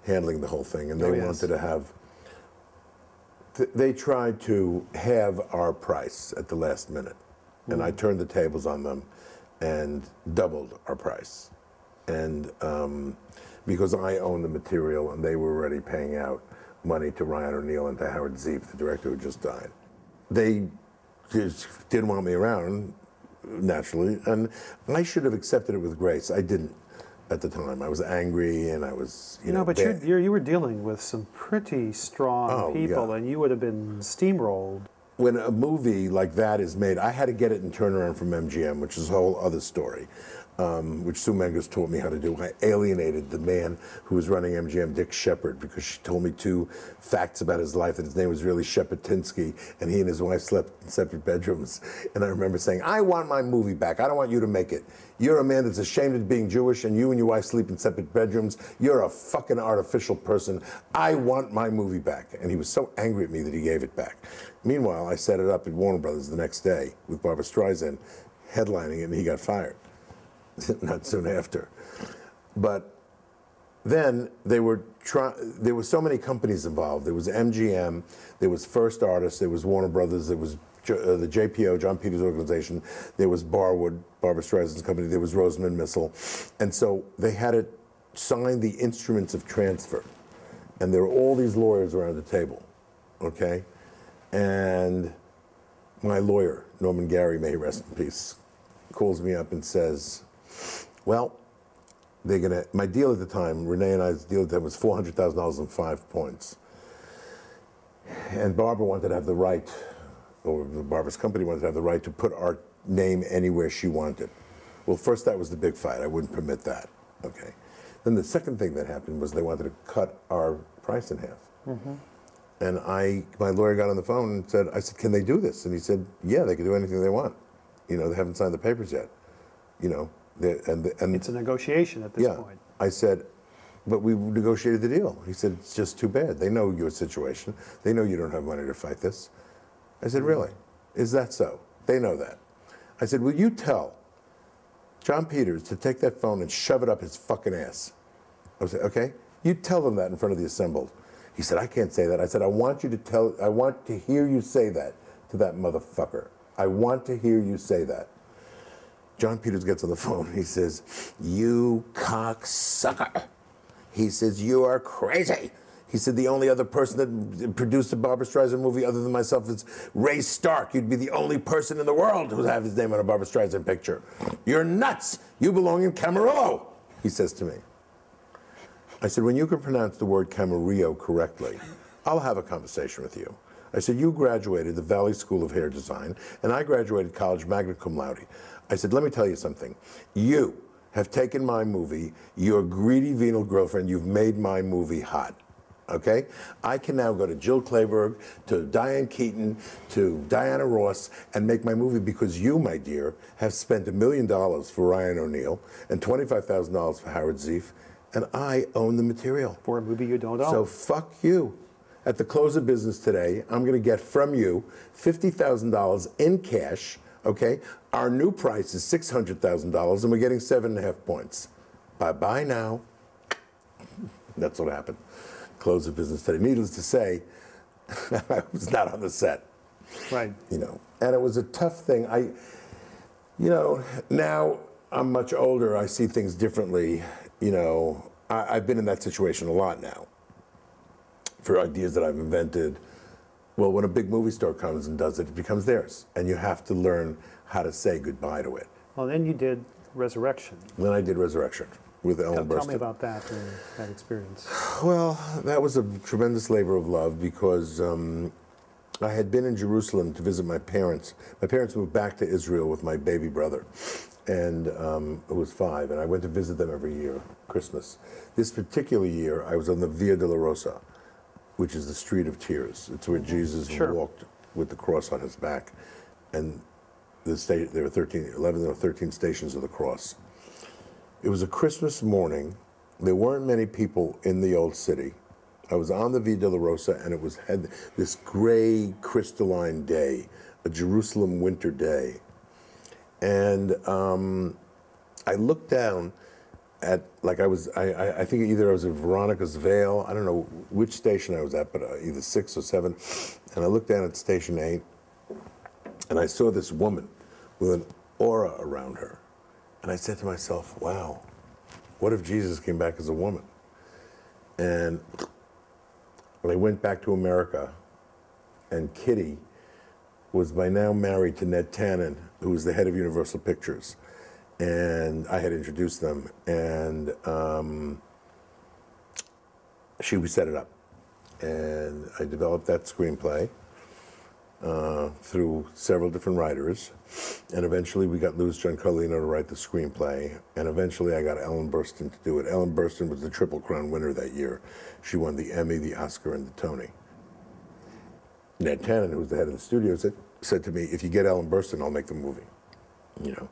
handling the whole thing, and they Oh, yes. wanted to have. th- They tried to have our price at the last minute, and Mm. I turned the tables on them, and doubled our price, and um, because I owned the material, and they were already paying out money to Ryan O'Neal and to Howard Zieff, the director who just died. They just didn't want me around naturally, and I should have accepted it with grace. I didn't. at the time. I was angry and I was, you You know, but you're, you were dealing with some pretty strong Oh, people, yeah. and you would have been steamrolled. when a movie like that is made, I had to get it in turnaround from MGM, which is a whole other story, um, which Sue Mengers taught me how to do. I alienated the man who was running MGM, Dick Shepherd, because she told me two facts about his life that his name was really Shepatinsky, and he and his wife slept in separate bedrooms. And I remember saying, I want my movie back. I don't want you to make it. You're a man that's ashamed of being Jewish, and you and your wife sleep in separate bedrooms. You're a fucking artificial person. I want my movie back. And he was so angry at me that he gave it back. Meanwhile, I set it up at Warner Brothers the next day with Barbra Streisand headlining it, and he got fired. Not soon after. But then they were try- there were so many companies involved. There was MGM, there was First Artists, there was Warner Brothers, there was J- uh, the JPO, John Peters Organization, there was Barwood, Barbra Streisand's company, there was Rosenman Missel, and so they had to sign the instruments of transfer, and there were all these lawyers around the table, okay, and my lawyer Norman Garey, may he rest in peace, calls me up and says, "Well." they're gonna. My deal at the time, Renee and I's deal at the time was four hundred thousand dollars and five points. And Barbra wanted to have the right, or the Barbra's company wanted to have the right to put our name anywhere she wanted. Well, first that was the big fight. I wouldn't permit that. Okay. Then the second thing that happened was they wanted to cut our price in half. Mm-hmm. And I, my lawyer got on the phone and said, I said, can they do this? And he said, yeah, they can do anything they want. You know, they haven't signed the papers yet. You know, and and It's a negotiation at this yeah. point. I said, but we negotiated the deal. He said, it's just too bad. They know your situation. They know you don't have money to fight this. I said, mm-hmm. really? Is that so? They know that. I said, will you tell John Peters to take that phone and shove it up his fucking ass? I said, okay? You tell them that in front of the assembled. He said, I can't say that. I said, I want you to tell, I want to hear you say that to that motherfucker. I want to hear you say that. John Peters gets on the phone. He says, You cocksucker. He says, You are crazy. He said, The only other person that produced a Barbra Streisand movie other than myself is Ray Stark. You'd be the only person in the world who'd have his name on a Barbra Streisand picture. You're nuts. You belong in Camarillo, he says to me. I said, When you can pronounce the word Camarillo correctly, I'll have a conversation with you. I said, You graduated the Valley School of Hair Design, and I graduated college magna cum laude. I said, Let me tell you something. You have taken my movie, your greedy venal girlfriend, you've made my movie hot. Okay? I can now go to Jill Clayburgh, to Diane Keaton, to Diana Ross, and make my movie because you, my dear, have spent a million dollars for Ryan O'Neal and $25,000 for Howard Zieff, and I own the material. For a movie you don't own. So fuck you. At the close of business today, I'm going to get from you $50,000 in cash. Okay, our new price is $600,000, and we're getting seven and a half points. Bye bye now. That's what happened. Close of business today. Needless to say, I was not on the set right. you know and it was a tough thing i you know now i'm much older i see things differently you know I, i've been in that situation a lot now for ideas that i've invented well when a big movie star comes and does it it becomes theirs and you have to learn how to say goodbye to it Well, then you did Resurrection. then i did resurrection with ellen Tell, tell me about that and that experience. Well, that was a tremendous labor of love because um, I had been in Jerusalem to visit my parents. My parents moved back to Israel with my baby brother, and um, who was five, and I went to visit them every year, Christmas. This particular year, I was on the Via Dolorosa, which is the Street of Tears. It's where Jesus Sure. walked with the cross on his back, and the state there were 13, 11 or 13 stations of the cross. It was a Christmas morning. There weren't many people in the old city. I was on the Via Dolorosa, and it was had this gray, crystalline day, a Jerusalem winter day. And um, I looked down at, like I was, I, I, think either I was at Veronica's Vale, I don't know which station I was at, but uh, either six or seven. And I looked down at station eight, and I saw this woman with an aura around her. And I said to myself, wow, what if Jesus came back as a woman? And when I went back to America, and Kitty was by now married to Ned Tannen, who was the head of Universal Pictures. And I had introduced them, and um, she would set it up, and I developed that screenplay uh, through several different writers, and eventually we got Lewis John Carlino to write the screenplay, and eventually I got Ellen Burstyn to do it. Ellen Burstyn was the Triple Crown winner that year. She won the Emmy, the Oscar, and the Tony. Ned Tannen, who was the head of the studio, said, said to me, if you get Ellen Burstyn, I'll make the movie. You know.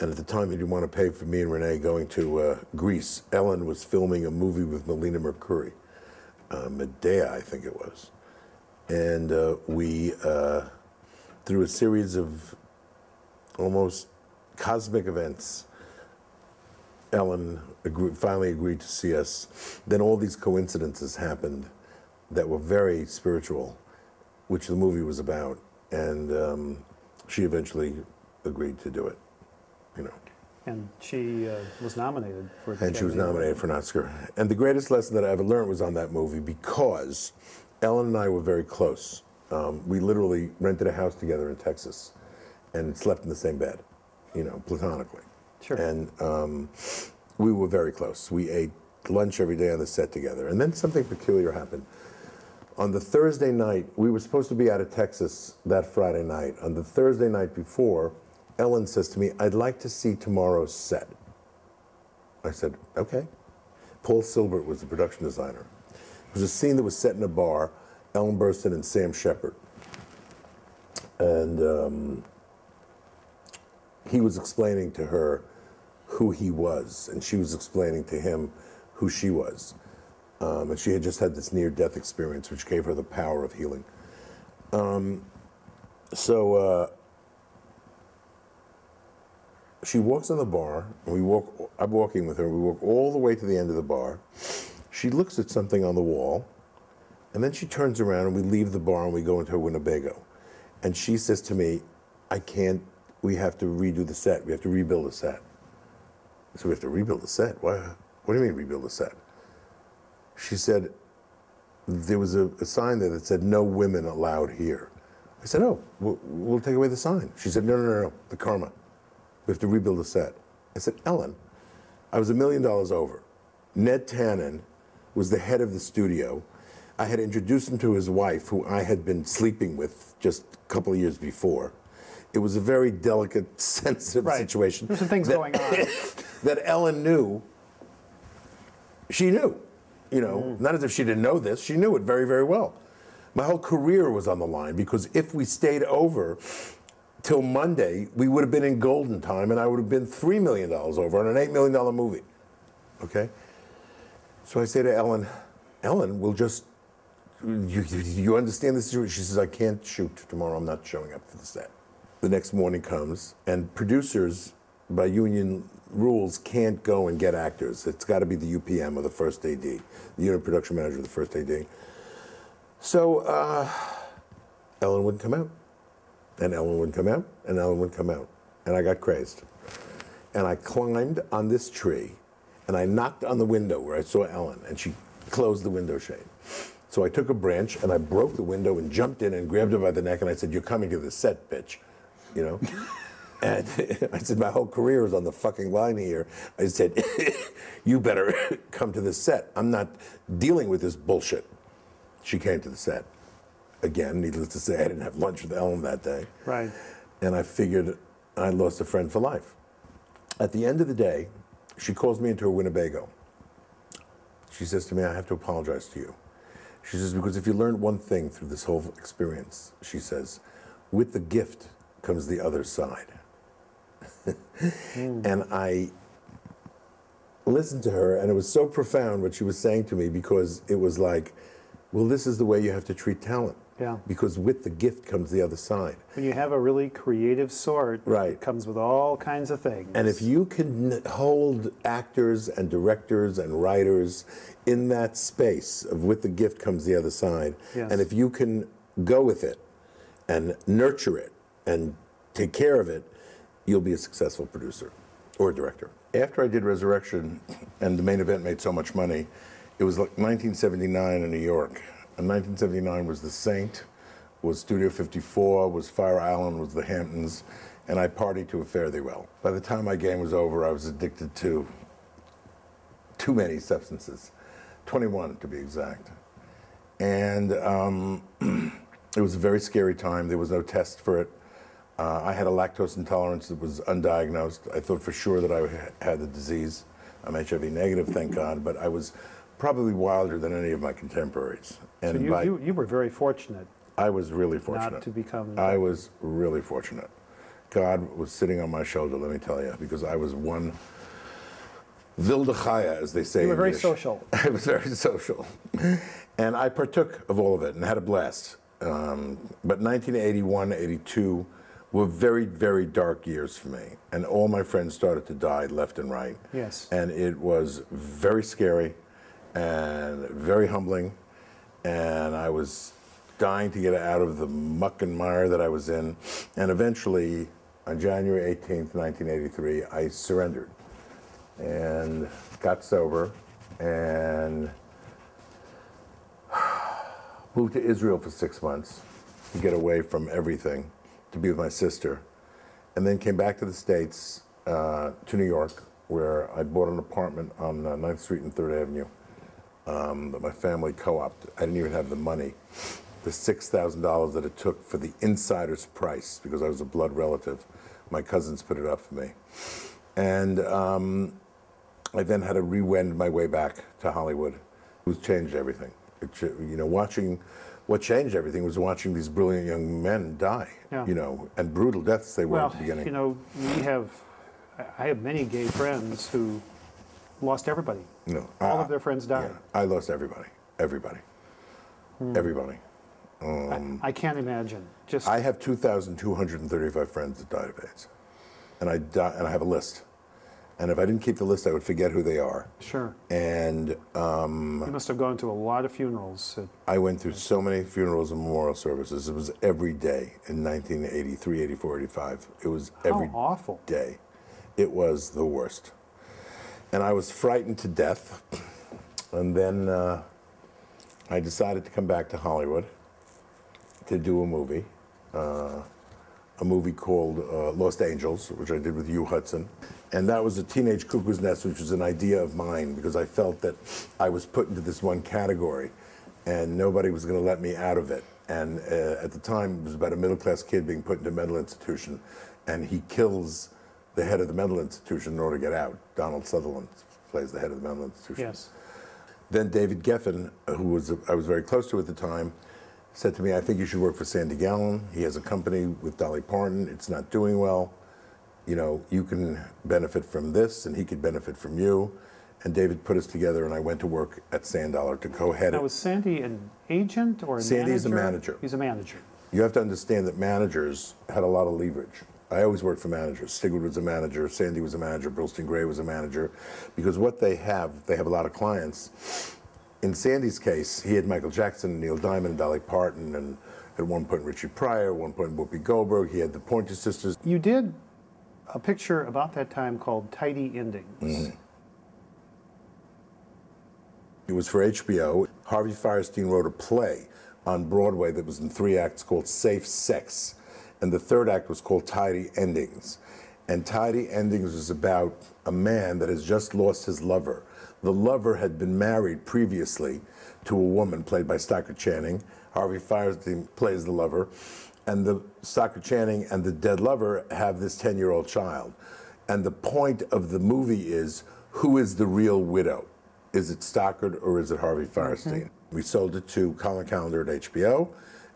And at the time, he didn't want to pay for me and Renee going to uh, Greece. Ellen was filming a movie with Melina Mercouri, uh, Medea, I think it was. And uh, we, uh, through a series of almost cosmic events, Ellen finally agreed to see us. Then all these coincidences happened that were very spiritual, which the movie was about. And um, she eventually agreed to do it, you know. And she uh, was nominated for And she was nominated for an Oscar. And the greatest lesson that I ever learned was on that movie because Ellen and I were very close. Um, we literally rented a house together in Texas and slept in the same bed, you know, platonically. Sure. And um, we were very close. We ate lunch every day on the set together. And then something peculiar happened. On the Thursday night, we were supposed to be out of Texas that Friday night. On the Thursday night before, Ellen says to me, I'd like to see tomorrow's set. I said, okay. Paul Sylbert was the production designer. It was a scene that was set in a bar, Ellen Burstyn and Sam Shepard. And um, he was explaining to her who he was, and she was explaining to him who she was. Um, and she had just had this near death experience, which gave her the power of healing. Um, so uh, she walks in the bar, and we walk. I'm walking with her. We walk all the way to the end of the bar. She looks at something on the wall, and then she turns around, and we leave the bar, and we go into Winnebago. And she says to me, "I can't. We have to redo the set. We have to rebuild the set." So we have to rebuild the set. What? What do you mean rebuild the set? She said, there was a, a sign there that said no women allowed here. I said, oh, we'll, we'll take away the sign. She said, no, no, no, no, the karma. We have to rebuild the set. I said, Ellen, I was a million dollars over. Ned Tannen was the head of the studio. I had introduced him to his wife, who I had been sleeping with just a couple of years before. It was a very delicate, sensitive Right. situation. There's some things that- going on. that Ellen knew. She knew, you know, mm. not as if she didn't know this. She knew it very, very well. My whole career was on the line because if we stayed over till Monday, we would have been in golden time, and I would have been three million dollars over on an eight million dollar movie. Okay. So I say to Ellen, Ellen, we'll just. You, you, understand the situation? She says, I can't shoot tomorrow. I'm not showing up for the set. The next morning comes, and producers, by union rules, can't go and get actors. It's got to be the UPM or the first AD, the unit production manager, the first AD. So uh, Ellen wouldn't come out, and Ellen wouldn't come out, and Ellen wouldn't come out, and I got crazed. And I climbed on this tree, and I knocked on the window where I saw Ellen, and she closed the window shade. So I took a branch and I broke the window and jumped in and grabbed her by the neck and I said, "You're coming to the set, bitch," you know. and I said, "My whole career is on the fucking line here." I said, "You better come to the set. I'm not dealing with this bullshit." She came to the set. Again, needless to say, I didn't have lunch with Ellen that day. Right. And I figured I lost a friend for life. At the end of the day, she calls me into her Winnebago. She says to me, I have to apologize to you. She says, because if you learned one thing through this whole experience, she says, with the gift comes the other side. Hmm. And I listened to her, and it was so profound what she was saying to me because it was like, well, this is the way you have to treat talent. Yeah. Because with the gift comes the other side. When you have a really creative sort, Right. it comes with all kinds of things. And if you can hold actors and directors and writers in that space of with the gift comes the other side, Yes. and if you can go with it and nurture it and take care of it, you'll be a successful producer or director. After I did Resurrection and the main event made so much money, it was like 1979 in New York. And 1979 was The Saint, was Studio 54, was Fire Island, was The Hamptons, and I partied to a fare thee well. By the time my game was over, I was addicted to too many substances, 21 to be exact. And um, it was a very scary time. There was no test for it. Uh, I had a lactose intolerance that was undiagnosed. I thought for sure that I had the disease. I'm HIV negative, thank God, but I was probably wilder than any of my contemporaries. And So you, by- you, you were very fortunate. I was really fortunate. Not to become I was really fortunate. God was sitting on my shoulder, let me tell you, because I was one wilde chaya, as they say. You were very social. I was very social. And I partook of all of it and had a blast. Um, but 1981, 82 were very, very dark years for me. And all my friends started to die left and right. Yes. And it was very scary and very humbling. And I was dying to get out of the muck and mire that I was in. And eventually, on January 18th, 1983, I surrendered and got sober and moved to Israel for six months to get away from everything, to be with my sister, and then came back to the States, uh, to New York, where I bought an apartment on uh, 9th Street and 3rd Avenue um, that my family co-opted. I didn't even have the money. The $6,000 that it took for the insider's price, because I was a blood relative, my cousins put it up for me. And um, I then had to re-wend my way back to Hollywood. Was changed everything. It, you know, watching, what changed everything was watching these brilliant young men die. Yeah. You know, and brutal deaths they were Well, at the beginning. you know, we have, I have many gay friends who lost everybody. No, All I- of their friends died. Yeah, I lost everybody. Everybody. Everybody. I, I can't imagine. Just I have 2,235 friends that died of AIDS, and I di- and I have a list. And if I didn't keep the list, I would forget who they are. sure. And um, You must have gone to a lot of funerals. at- I went through so many funerals and memorial services. It was every day in 1983, 84, 85. It was every How awful. day. It was the worst. And I was frightened to death. And then uh, I decided to come back to Hollywood to do a movie, uh, a movie called uh, Lost Angels, which I did with Hugh Hudson. And that was a Teenage Cuckoo's Nest, which was an idea of mine because I felt that I was put into this one category and nobody was going to let me out of it. And uh, at the time, it was about a middle class kid being put into a mental institution, and he kills the head of the mental institution in order to get out. Donald Sutherland plays the head of the mental institution. Yes. Then David Geffen, uh, who was I was very close to at the time, said to me, "I think you should work for Sandy Gallin. He has a company with Dolly Parton. It's not doing well. You know, you can benefit from this, and he could benefit from you." And David put us together, and I went to work at Sandollar to co-head Now, it. was Sandy an agent or a Sandy is a manager? manager. He's a manager. You have to understand that managers had a lot of leverage. I always worked for managers. Stigwood was a manager, Sandy was a manager, Brillstein Grey was a manager, because what they have, they have a lot of clients. In Sandy's case, he had Michael Jackson, Neil Diamond, Dolly Parton, and at one point Richie Pryor, at one point Whoopi Goldberg. He had the Pointer Sisters. You did a picture about that time called Tidy Endings. Mm-hmm. It was for HBO. Harvey Fierstein wrote a play on Broadway that was in three acts called Safe Sex. And the third act was called Tidy Endings. And Tidy Endings was about a man that has just lost his lover. The lover had been married previously to a woman played by Stockard Channing. Harvey Fierstein plays the lover. And the Stockard Channing and the dead lover have this 10 year old child. And the point of the movie is who is the real widow? Is it Stockard or is it Harvey Fierstein? Mm-hmm. We sold it to Colin Callender at HBO,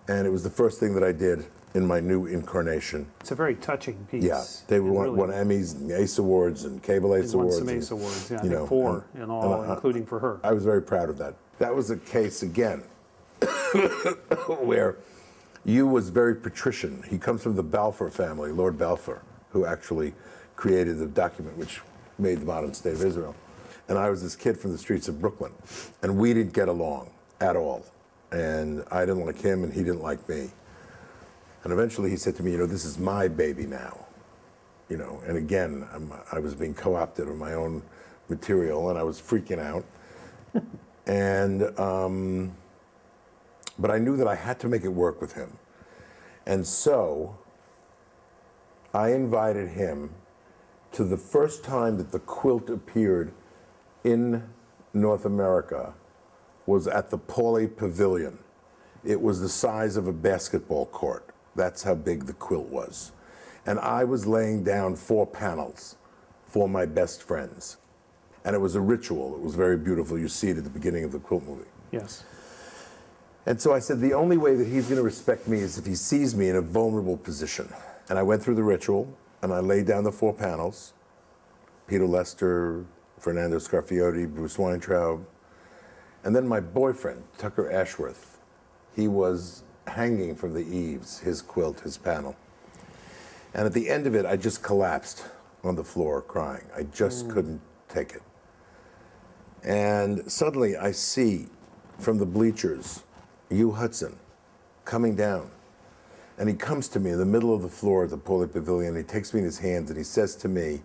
and it was the first thing that I did in my new incarnation. It's a very touching piece. Yeah, they won, really won Emmys and Ace Awards and Cable Ace They won Awards. some and, Ace Awards, yeah, you know, four and- in all, and I- including for her. I was very proud of that. That was a case again where you was very patrician. He comes from the Balfour family, Lord Balfour, who actually created the document which made the modern state of Israel. And I was this kid from the streets of Brooklyn, and we didn't get along at all. And I didn't like him, and he didn't like me. And eventually he said to me, you know, this is my baby now. You know, and again, I'm, I was being co-opted of my own material, and I was freaking out. and um, but I knew that I had to make it work with him, and so I invited him to the first time that the quilt appeared in North America was at the Pauley Pavilion. It was the size of a basketball court. That's how big the quilt was. And I was laying down four panels for my best friends. And it was a ritual. It was very beautiful. You see it at the beginning of the quilt movie. Yes. And so I said, the only way that he's going to respect me is if he sees me in a vulnerable position. And I went through the ritual and I laid down the four panels Peter Lester, Fernando Scarfiotti, Bruce Weintraub. And then my boyfriend, Tucker Ashworth, he was hanging from the eaves, his quilt, his panel. And at the end of it, I just collapsed on the floor crying. I just mm. couldn't take it. And suddenly I see from the bleachers Hugh Hudson coming down. And he comes to me in the middle of the floor at the Pauley Pavilion. He takes me in his hands and he says to me,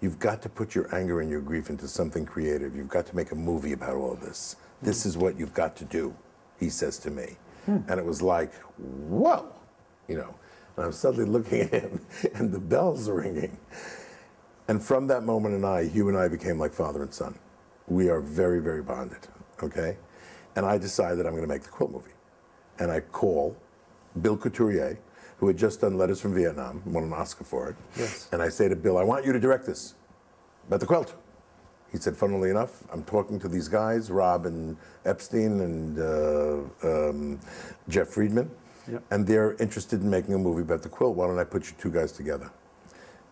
You've got to put your anger and your grief into something creative. You've got to make a movie about all of this. This mm. is what you've got to do, he says to me. Hmm. And it was like, Whoa, you know. And I'm suddenly looking at him and the bells are ringing. And from that moment and I, Hugh and I became like father and son. We are very, very bonded, okay? And I decided I'm going to make the quilt movie. And I call Bill Couturier, who had just done Letters from Vietnam, won an Oscar for it. Yes. And I say to Bill, I want you to direct this about the quilt. He said, funnily enough, I'm talking to these guys, Rob and Epstein and uh, um, Jeff Friedman, Yep. and they're interested in making a movie about the quilt. Why don't I put you two guys together?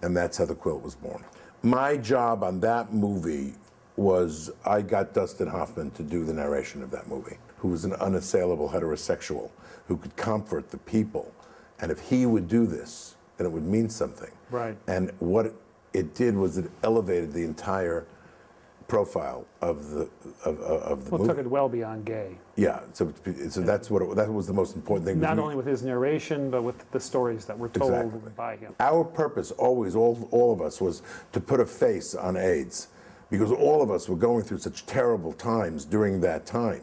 And that's how the quilt was born. My job on that movie was I got Dustin Hoffman to do the narration of that movie, who was an unassailable heterosexual who could comfort the people. And if he would do this, then it would mean something. Right. And what it did was it elevated the entire profile of the of, of- the Well, movie. took it well beyond gay. yeah, so so that's what it, that was the most important thing. Not only with his narration, but with the stories that were told Exactly. by him. Our purpose always, all, all of us, was to put a face on AIDS because all of us were going through such terrible times during that time.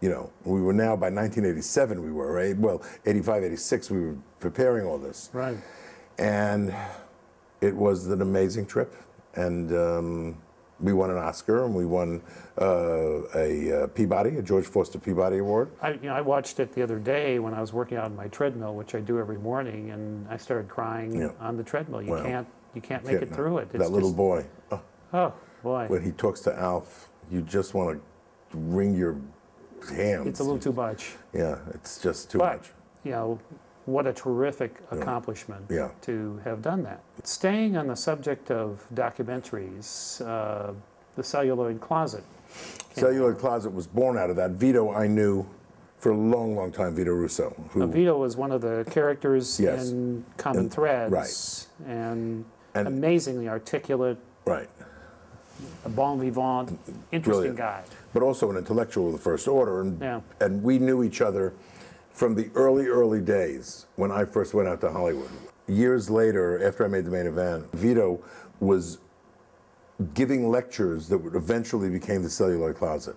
You know, we were now, by 1987, we were, right? Well, 85, 86, we were preparing all this. Right. And it was an amazing trip. And um, we won an Oscar and we won uh, a uh, Peabody, a George Foster Peabody Award. I, you know, I watched it the other day when I was working out on my treadmill, which I do every morning, and I started crying Yeah. on the treadmill. You Well, can't, you can't make it through it. That little just- boy. Oh. Oh boy, when he talks to Alf, you just want to wring your hands. it's a little too much. Yeah, it's just too But much. you know, what a terrific accomplishment Yeah. to have done that. Staying on the subject of documentaries, uh, the Celluloid Closet. Celluloid Closet was born out of that. Vito, I knew for a long, long time, Vito Russo, who Now, Vito was one of the characters Yes. in Common And- Threads, right. and, And- amazingly articulate, right, a bon vivant, interesting Brilliant. guy. but also an intellectual of the first order, and Yeah. and we knew each other from the early, early days when I first went out to Hollywood. Years later, after I made the main event, Vito was giving lectures that would eventually became the Celluloid Closet,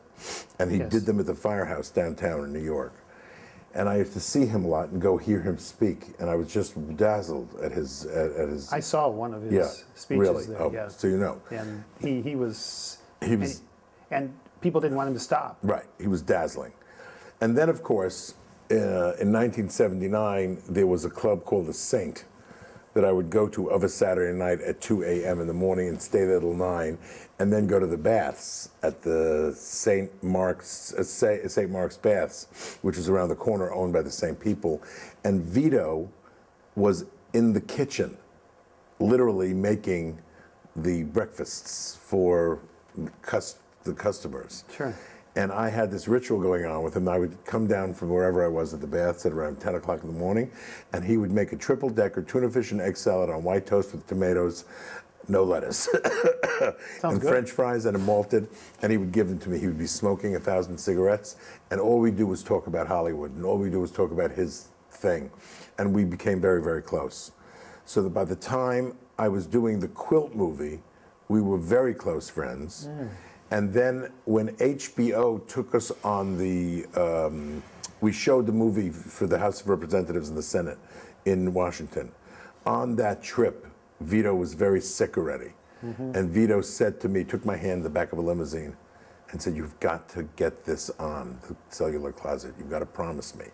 and he Yes. did them at the Firehouse downtown in New York. And I used to see him a lot and go hear him speak, and I was just dazzled at his at, at his. I saw one of his yeah, speeches really. there. oh, yes. so you know, and he, he was he was and people didn't want him to stop. right. He was dazzling, and then of course, uh, in 1979, there was a club called the Saint that I would go to of a Saturday night at 2 a.m. in the morning and stay there till nine, and then go to the baths at the St. Mark's uh, St. Mark's Baths, which is around the corner, owned by the same people, and Vito was in the kitchen, literally making the breakfasts for the customers. Sure. And I had this ritual going on with him. I would come down from wherever I was at the baths at around 10 o'clock in the morning, and he would make a triple decker tuna fish and egg salad on white toast with tomatoes, no lettuce, and good. French fries and a malted. And he would give them to me. He would be smoking a thousand cigarettes, and all we do was talk about Hollywood, and all we do was talk about his thing. And we became very, very close. So that by the time I was doing the quilt movie, we were very close friends. Mm. And then when HBO took us on the, um, we showed the movie for the House of Representatives and the Senate in Washington on that trip, Vito was very sick already. And Vito said to me, took my hand in the back of a limousine and said, You've got to get this on the Celluloid Closet. You've got to promise me.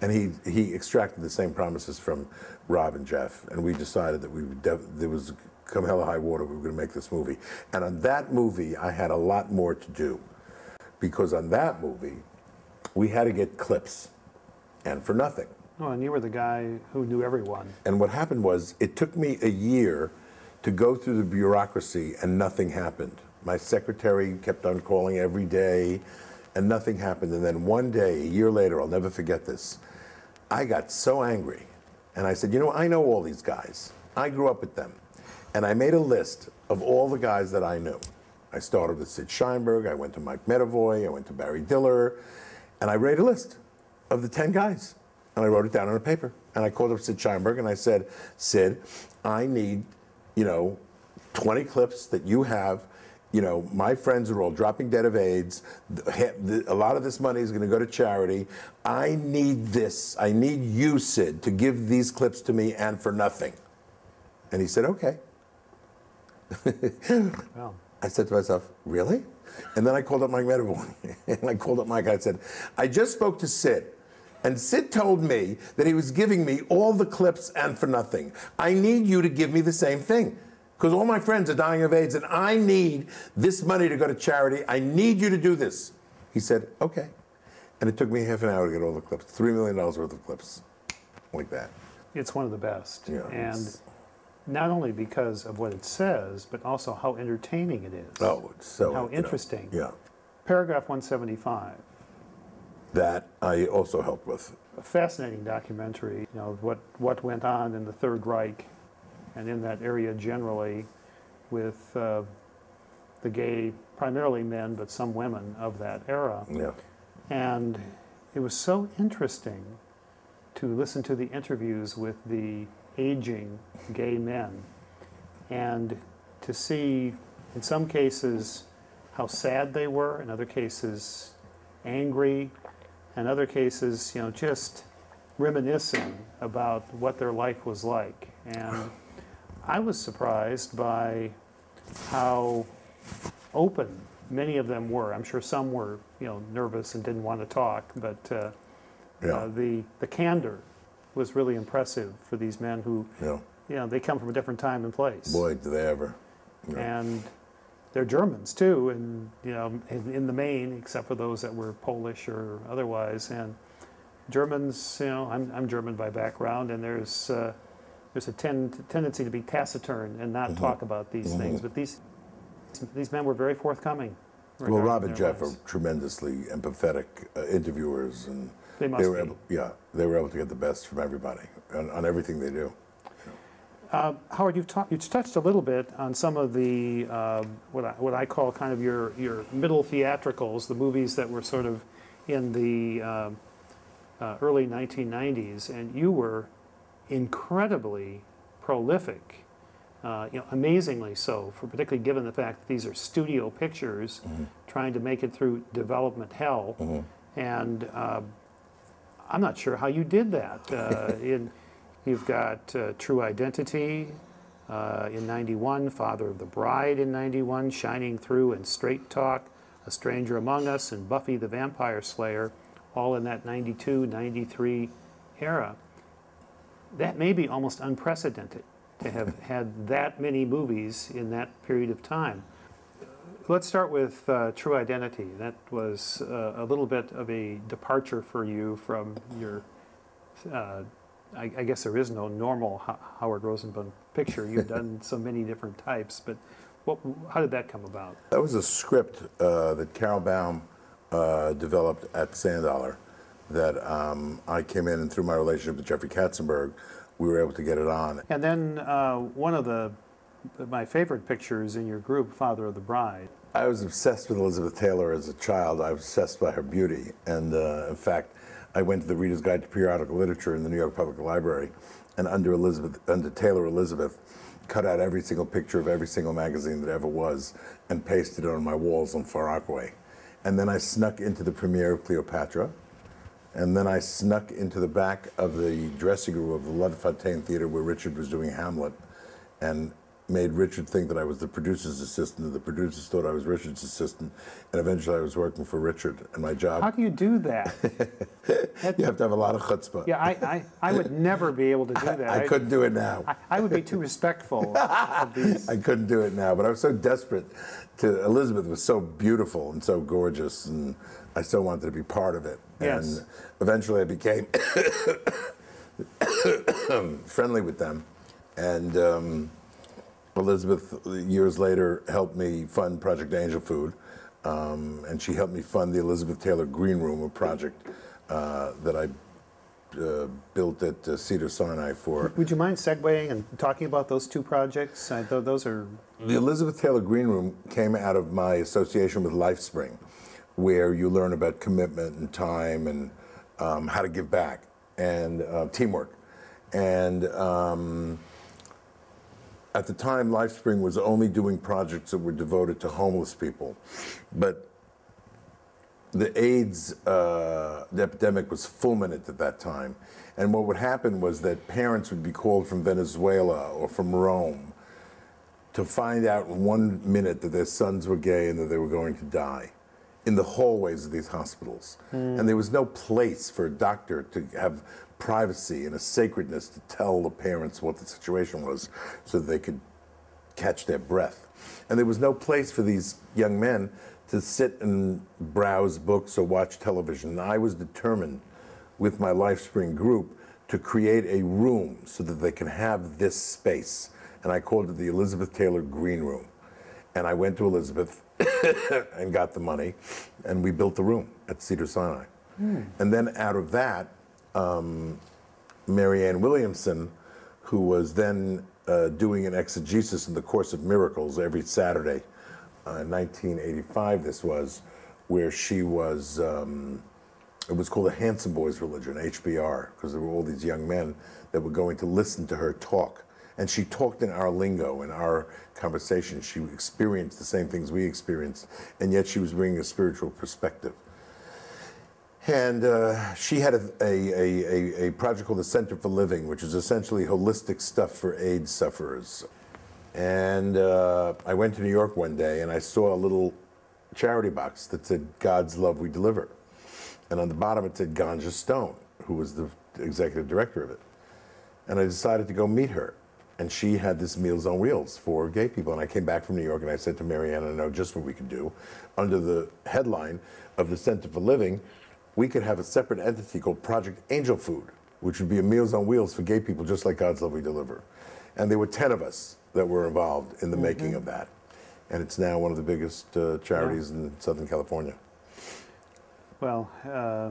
And he, he extracted the same promises from Rob and Jeff. And we decided that we would def- there was come hell or high water, we were going to make this movie. And on that movie, I had a lot more to do because on that movie, we had to get clips and for nothing. Oh, and you were the guy who knew everyone. And what happened was, it took me a year to go through the bureaucracy and nothing happened. My secretary kept on calling every day and nothing happened. And then one day, a year later, I'll never forget this, I got so angry. And I said, You know, I know all these guys. I grew up with them. And I made a list of all the guys that I knew. I started with Sid Sheinberg, I went to Mike Medavoy, I went to Barry Diller, and I made a list of the 10 guys. And I wrote it down on a paper. And I called up Sid Sheinberg and I said, Sid, I need, you know, 20 clips that you have. You know, my friends are all dropping dead of AIDS. A lot of this money is going to go to charity. I need this. I need you, Sid, to give these clips to me and for nothing. And he said, okay. Well, I said to myself, really? And then I called up Mike Medavoy. and I called up Mike. I said, I just spoke to Sid. And Sid told me that he was giving me all the clips and for nothing. I need you to give me the same thing. Because all my friends are dying of AIDS and I need this money to go to charity. I need you to do this. He said, okay. And it took me half an hour to get all the clips. $3 million worth of clips. Like that. it's one of the best. Yeah, and not only because of what it says, but also how entertaining it is. Oh, it's so. How know, interesting. yeah. Paragraph 175. That I also helped with. a fascinating documentary, you know, what, what went on in the Third Reich and in that area generally with uh, the gay, primarily men, but some women of that era. Yeah. And it was so interesting to listen to the interviews with the aging gay men and to see, in some cases, how sad they were, in other cases, angry, in other cases, you know, just reminiscing about what their life was like. And I was surprised by how open many of them were. I'm sure some were, you know, nervous and didn't want to talk, but uh, Yeah. uh, the the candor was really impressive for these men who, yeah. you know, they come from a different time and place, Boy, do they ever. Yeah. and they're Germans too, and you know, in, in the main, except for those that were Polish or otherwise, and Germans, you know, I'm I'm German by background, and there's uh, there's a ten, tendency to be taciturn and not talk about these things, but these these men were very forthcoming. Well, Rob and Jeff lives. are tremendously empathetic uh, interviewers, and They must were be. able, yeah, they were able to get the best from everybody on, on everything they do. Uh, Howard, you've, you've touched a little bit on some of the uh, what, I, what I call kind of your, your middle theatricals, the movies that were sort of in the uh, uh, early 1990s, and you were incredibly prolific, uh, you know, amazingly so, for particularly given the fact that these are studio pictures trying to make it through development hell, and uh, I'm not sure how you did that. Uh, in, you've got uh, True Identity uh, in 91, Father of the Bride in 91, Shining Through and Straight Talk, A Stranger Among Us, and Buffy the Vampire Slayer, all in that 92, 93 era. That may be almost unprecedented to have had that many movies in that period of time. Let's start with uh, True Identity. That was uh, a little bit of a departure for you from your. Uh, I, I guess there is no normal Ho- Howard Rosenman picture. You've done so many different types, but what, how did that come about? That was a script uh, that Carol Baum uh, developed at Sandollar that um, I came in and through my relationship with Jeffrey Katzenberg, we were able to get it on. And then uh, one of the my favorite picture is in your group, Father of the Bride. I was obsessed with Elizabeth Taylor as a child. I was obsessed by her beauty. And uh, in fact, I went to the Reader's Guide to Periodical Literature in the New York Public Library, and under Elizabeth, under Taylor Elizabeth, cut out every single picture of every single magazine that ever was and pasted it on my walls on Far Rockaway. And then I snuck into the premiere of Cleopatra And then I snuck into the back of the dressing room of the Lunt-Fontanne Theater where Richard was doing Hamlet and made Richard think that I was the producer's assistant, and the producers thought I was Richard's assistant, and eventually I was working for Richard. And my job, How do you do that? you have to have a lot of chutzpah. Yeah, I, I, I would never be able to do that. I couldn't do it now. I, I would be too respectful of these. I couldn't do it now, but I was so desperate to Elizabeth was so beautiful and so gorgeous and I so wanted to be part of it. Yes. And eventually I became friendly with them. And um, Elizabeth years later helped me fund Project Angel Food. Um, and she helped me fund the Elizabeth Taylor Green Room, a project uh, that I uh, built at uh, Cedar Sinai for Would you mind segueing and talking about those two projects? I, th- those are The Elizabeth Taylor Green Room came out of my association with LifeSpring, where you learn about commitment and time and um, how to give back and uh, teamwork. And um, at the time, LifeSpring was only doing projects that were devoted to homeless people. But the AIDS uh, the epidemic was fulminant at that time. And what would happen was that parents would be called from Venezuela or from Rome to find out in one minute that their sons were gay and that they were going to die in the hallways of these hospitals. And there was no place for a doctor to have privacy and a sacredness to tell the parents what the situation was so that they could catch their breath. And there was no place for these young men to sit and browse books or watch television. And I was determined with my LifeSpring group to create a room so that they can have this space. And I called it the Elizabeth Taylor Green Room. And I went to Elizabeth and got the money, and we built the room at Cedar Sinai. Hmm. And then out of that, um, Marianne Williamson, who was then uh, doing an exegesis in the Course of Miracles every Saturday, uh, in 1985, this was, where she was, um, it was called the Handsome Boys Religion, HBR, because there were all these young men that were going to listen to her talk. And she talked in our lingo, in our conversation. She experienced the same things we experienced, and yet she was bringing a spiritual perspective. And uh, she had a, a, a, a- project called the Center for Living, which is essentially holistic stuff for AIDS sufferers. And uh, I went to New York one day and I saw a little charity box that said, God's Love We Deliver. And on the bottom it said Ganga Stone, who was the executive director of it. And I decided to go meet her. And she had this Meals on Wheels for gay people. And I came back from New York and I said to Marianne, I know just what we could do. Under the headline of the Center for Living, we could have a separate entity called Project Angel Food, which would be a Meals on Wheels for gay people, just like God's Love We Deliver. And there were 10 of us that were involved in the making of that. And it's now one of the biggest uh, charities in Southern California. well, uh,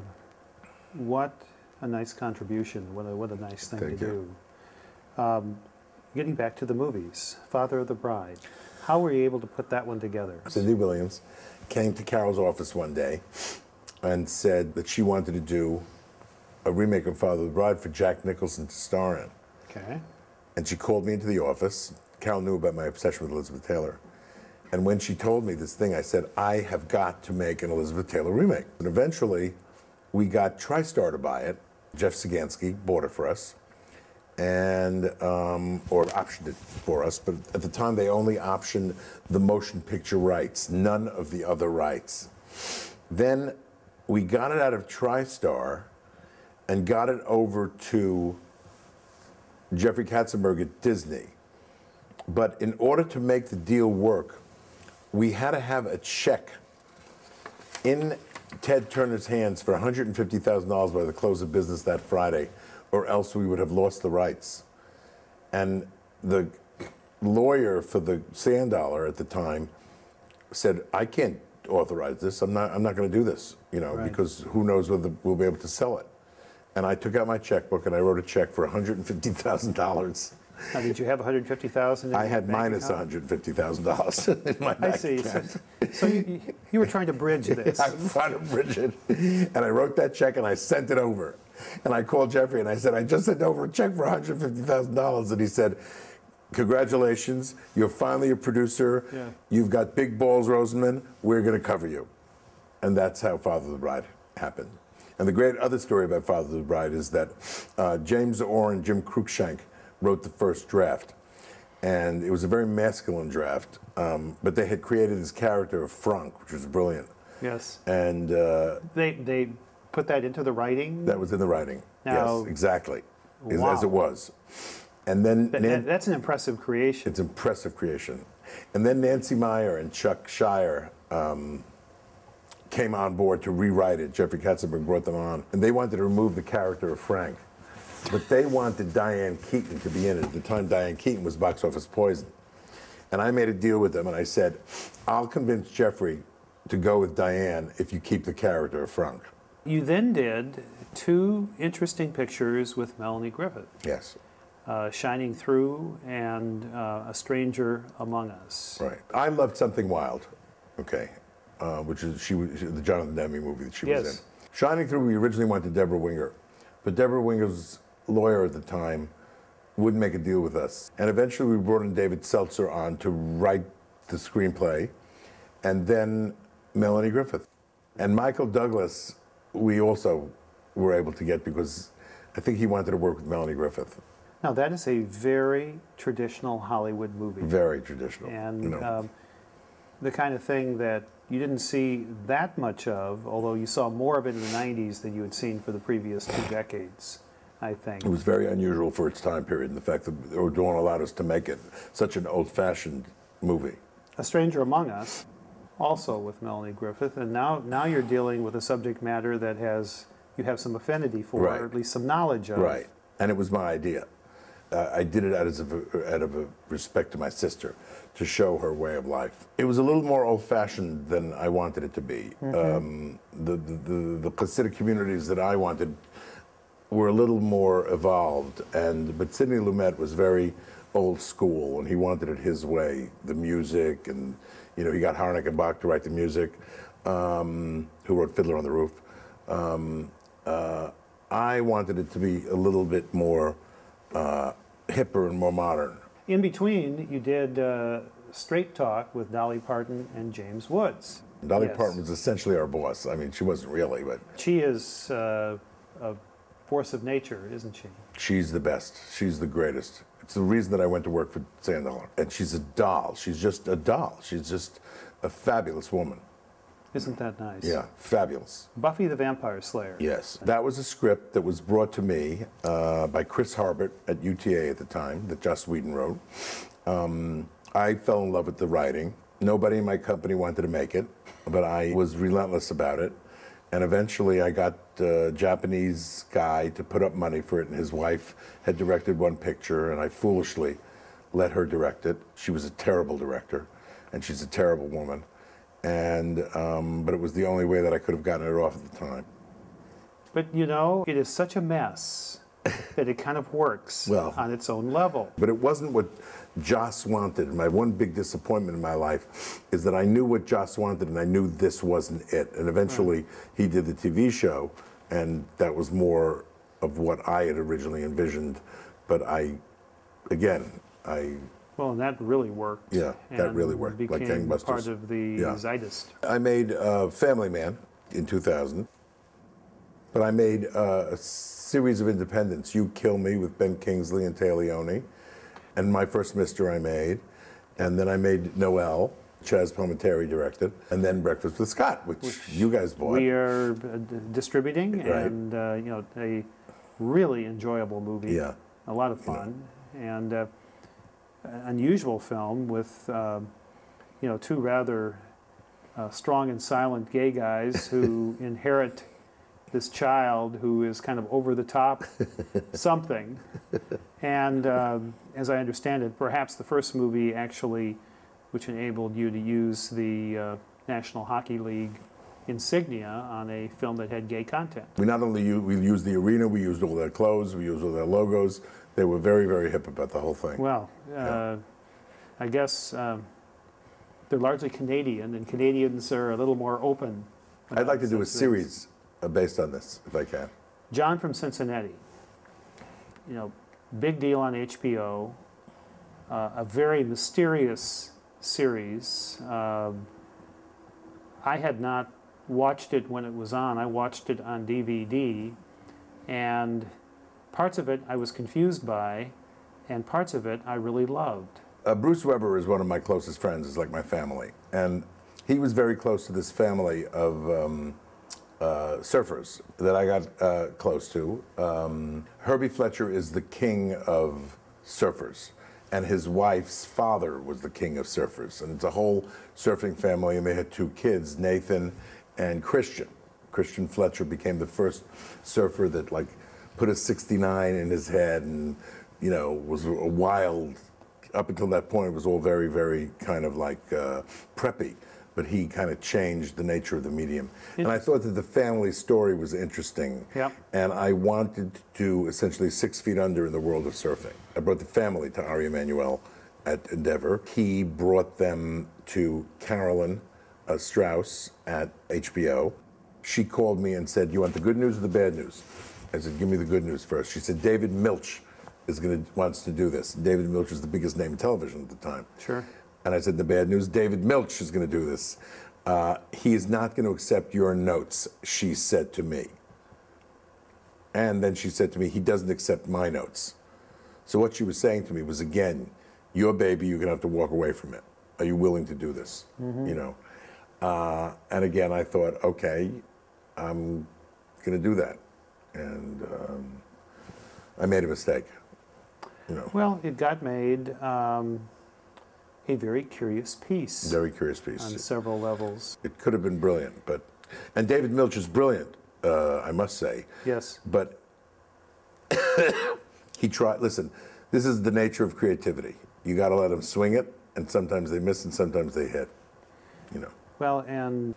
what a nice contribution. What a, what a nice thing Thank to you. do. Um, getting back to the movies, Father of the Bride. How were you able to put that one together? Cindy Williams came to Carol's office one day and said that she wanted to do a remake of Father of the Bride for Jack Nicholson to star in. Okay. And she called me into the office. Carol knew about my obsession with Elizabeth Taylor. And when she told me this thing, I said, I have got to make an Elizabeth Taylor remake. And eventually, we got TriStar to buy it. Jeff Sagansky bought it for us, and um, or optioned it for us. But at the time, they only optioned the motion picture rights, none of the other rights. Then we got it out of TriStar and got it over to Jeffrey Katzenberg at Disney. But in order to make the deal work, we had to have a check in Ted Turner's hands for $150,000 by the close of business that Friday, or else we would have lost the rights. And the lawyer for the Sandollar at the time said, I can't authorize this. I'm not, I'm not going to do this, you know, Right. because who knows whether we'll be able to sell it. And I took out my checkbook and I wrote a check for $150,000. Now, did you have 150,000? I had minus $150,000 in my I bank see. So, account. so you, you- you were trying to bridge this. I was trying to bridge it. And I wrote that check and I sent it over. And I called Jeffrey and I said, I just sent over a check for $150,000. And he said, Congratulations, you're finally a producer. Yeah. You've got big balls, Rosenman. We're going to cover you. And that's how Father of the Bride happened. And the great other story about Father of the Bride is that uh, James Orr and Jim Cruikshank wrote the first draft. And it was a very masculine draft, um, but they had created this character of Frank, which was brilliant. Yes. And uh, They, they put that into the writing? that was in the writing. Now- yes, exactly. As- Wow. As it was. And then That- Nan- that's an impressive creation. It's an impressive creation. And then Nancy Meyer and Chuck Shyer um, came on board to rewrite it. Jeffrey Katzenberg brought them on. And they wanted to remove the character of Frank. But they wanted Diane Keaton to be in it. At the time, Diane Keaton was box office poison. And I made a deal with them and I said, I'll convince Jeffrey to go with Diane if you keep the character of Frank. You then did two interesting pictures with Melanie Griffith, Yes. Uh, Shining Through and uh, A Stranger Among Us. Right. I loved Something Wild, okay, uh, which is she was the Jonathan Demme movie that she was in. Shining Through, we originally went to Deborah Winger, but Deborah Winger's lawyer at the time wouldn't make a deal with us. And eventually we brought in David Seltzer on to write the screenplay, and then Melanie Griffith. And Michael Douglas, we also were able to get because I think he wanted to work with Melanie Griffith. Now, that is a very traditional Hollywood movie. Very traditional. and you know. um, the kind of thing that you didn't see that much of, although you saw more of it in the 90s than you had seen for the previous two decades, I think. It was very unusual for its time period, and the fact that Dawn allowed us to make it such an old-fashioned movie. A Stranger Among Us, also with Melanie Griffith, and now, now you're dealing with a subject matter that has you have some affinity for, Right. or at least some knowledge of. Right, and it was my idea. Uh, I did it out of, a, out of a respect to my sister, to show her way of life. It was a little more old-fashioned than I wanted it to be. Um, the, the, the, the Hasidic communities that I wanted were a little more evolved, and but Sidney Lumet was very old school, and he wanted it his way. The music, and you know, he got Harnick and Bock to write the music, um, who wrote Fiddler on the Roof. Um, uh, I wanted it to be a little bit more uh, hipper and more modern. In between, you did uh, Straight Talk with Dolly Parton and James Woods. Dolly Yes. Parton was essentially our boss. I mean, she wasn't really, but She is uh, a force of nature, isn't she? she's the best. She's the greatest. It's the reason that I went to work for Sandollar. And she's a doll. She's just a doll. She's just a fabulous woman. Isn't that nice? Yeah, fabulous. Buffy the Vampire Slayer. Yes. That was a script that was brought to me uh, by Chris Harbert at UTA at the time, that Joss Whedon wrote. Um, I fell in love with the writing. Nobody in my company wanted to make it, but I was relentless about it. And eventually I got a Japanese guy to put up money for it, and his wife had directed one picture, and I foolishly let her direct it. She was a terrible director, and she's a terrible woman. And, um, but it was the only way that I could have gotten it off at the time. But you know, it is such a mess that it kind of works Well. on its own level. But it wasn't what Joss wanted. My one big disappointment in my life is that I knew what Joss wanted and I knew this wasn't it. And eventually he did the TV show, and that was more of what I had originally envisioned. But I, again, I, Well, and that really worked. Yeah, that really worked, like Became gangbusters. part of the Yeah. zeitgeist. I made uh, Family Man in 2000, but I made uh, a series of independents. You Kill Me with Ben Kingsley and Téa Leoni, and my first Mister I made, and then I made Noel, Chaz Palminteri directed, and then Breakfast with Scot, which, you guys bought. We are uh, d- distributing, Right. and uh, you know, a really enjoyable movie. Yeah. A lot of fun, and uh, unusual film with, um, you know, two rather uh, strong and silent gay guys who inherit this child who is kind of over the top something. And um, as I understand it, perhaps the first movie actually, which enabled you to use the uh, National Hockey League insignia on a film that had gay content. We not only u- we used the arena, we used all their clothes, we used all their logos. They were very, very hip about the whole thing. Well, uh, I guess um, they're largely Canadian, and Canadians are a little more open. I'd like to do a things. series uh, based on this, if I can. John from Cincinnati. You know, big deal on HBO. Uh, a very mysterious series. Um, I had not watched it when it was on. I watched it on DVD, and parts of it I was confused by, and parts of it I really loved. Uh, Bruce Weber is one of my closest friends. It's like my family, and he was very close to this family of um, uh, surfers that I got uh, close to. Um, Herbie Fletcher is the king of surfers, and his wife's father was the king of surfers, and it's a whole surfing family. And they had two kids, Nathan and Christian. Christian Fletcher became the first surfer that like put a 69 in his head and you know was a wild up until that point it was all very very kind of like uh, preppy. But he kind of changed the nature of the medium. And i thought that the family story was interesting. Yep. and i wanted to do essentially six feet under in the world of surfing. I brought the family to ari emanuel at endeavor. He brought them to carolyn uh, strauss at hbo she called me and said, "You want the good news or the bad news?" I said, "Give me the good news first. She said, "David Milch is going to wants to do this." David Milch was the biggest name in television at the time. Sure. And I said, "The bad news: David Milch is going to do this. Uh, he is not going to accept your notes." She said to me. And then she said to me, "He doesn't accept my notes." So what she was saying to me was, again, your baby, you're going to have to walk away from it. Are you willing to do this? You know. Uh, and again, I thought, okay, I'm going to do that. And um, I made a mistake. You know, Well, it got made um, a very curious piece very curious piece on several levels. It could have been brilliant, but and David Milch is brilliant, uh, I must say. Yes. But he tried. Listen, this is the nature of creativity. You got to let them swing it, and sometimes they miss, and sometimes they hit. You know. Well, and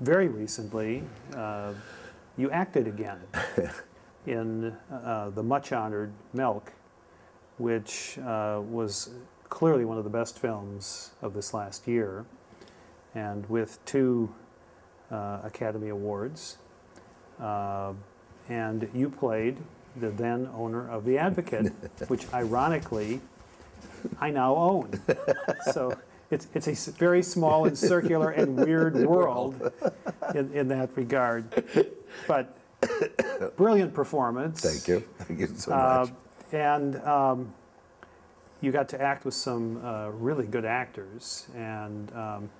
very recently, uh, you acted again in uh, the much honored Milk, which uh, was clearly one of the best films of this last year, and with two uh, Academy Awards. Uh, and you played the then owner of The Advocate, which ironically I now own. So it's, it's a very small and circular and weird world in, in that regard. But brilliant performance. Thank you. Thank you so Uh, much. and um, you got to act with some uh, really good actors. And um,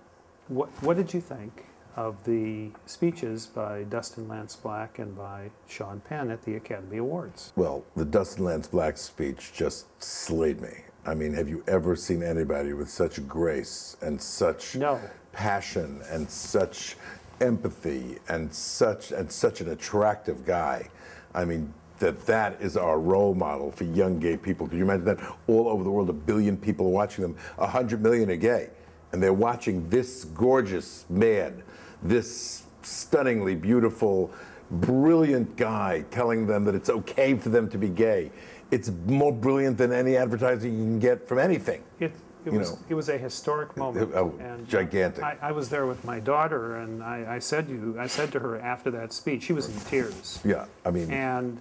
what, what did you think of the speeches by Dustin Lance Black and by Sean Penn at the Academy Awards? Well, the Dustin Lance Black speech just slayed me. I mean, have you ever seen anybody with such grace and such No. passion and such empathy and such and such an attractive guy? I mean, that that is our role model for young gay people. Can you imagine that? All over the world, a billion people are watching them. A hundred million are gay, and they're watching this gorgeous man, this stunningly beautiful, brilliant guy telling them that it's okay for them to be gay. It's more brilliant than any advertising you can get from anything. It, it was know. it was a historic moment. Oh, uh, gigantic. I, I was there with my daughter, and I, I said you I said to her after that speech, she was in tears, Yeah, I mean, and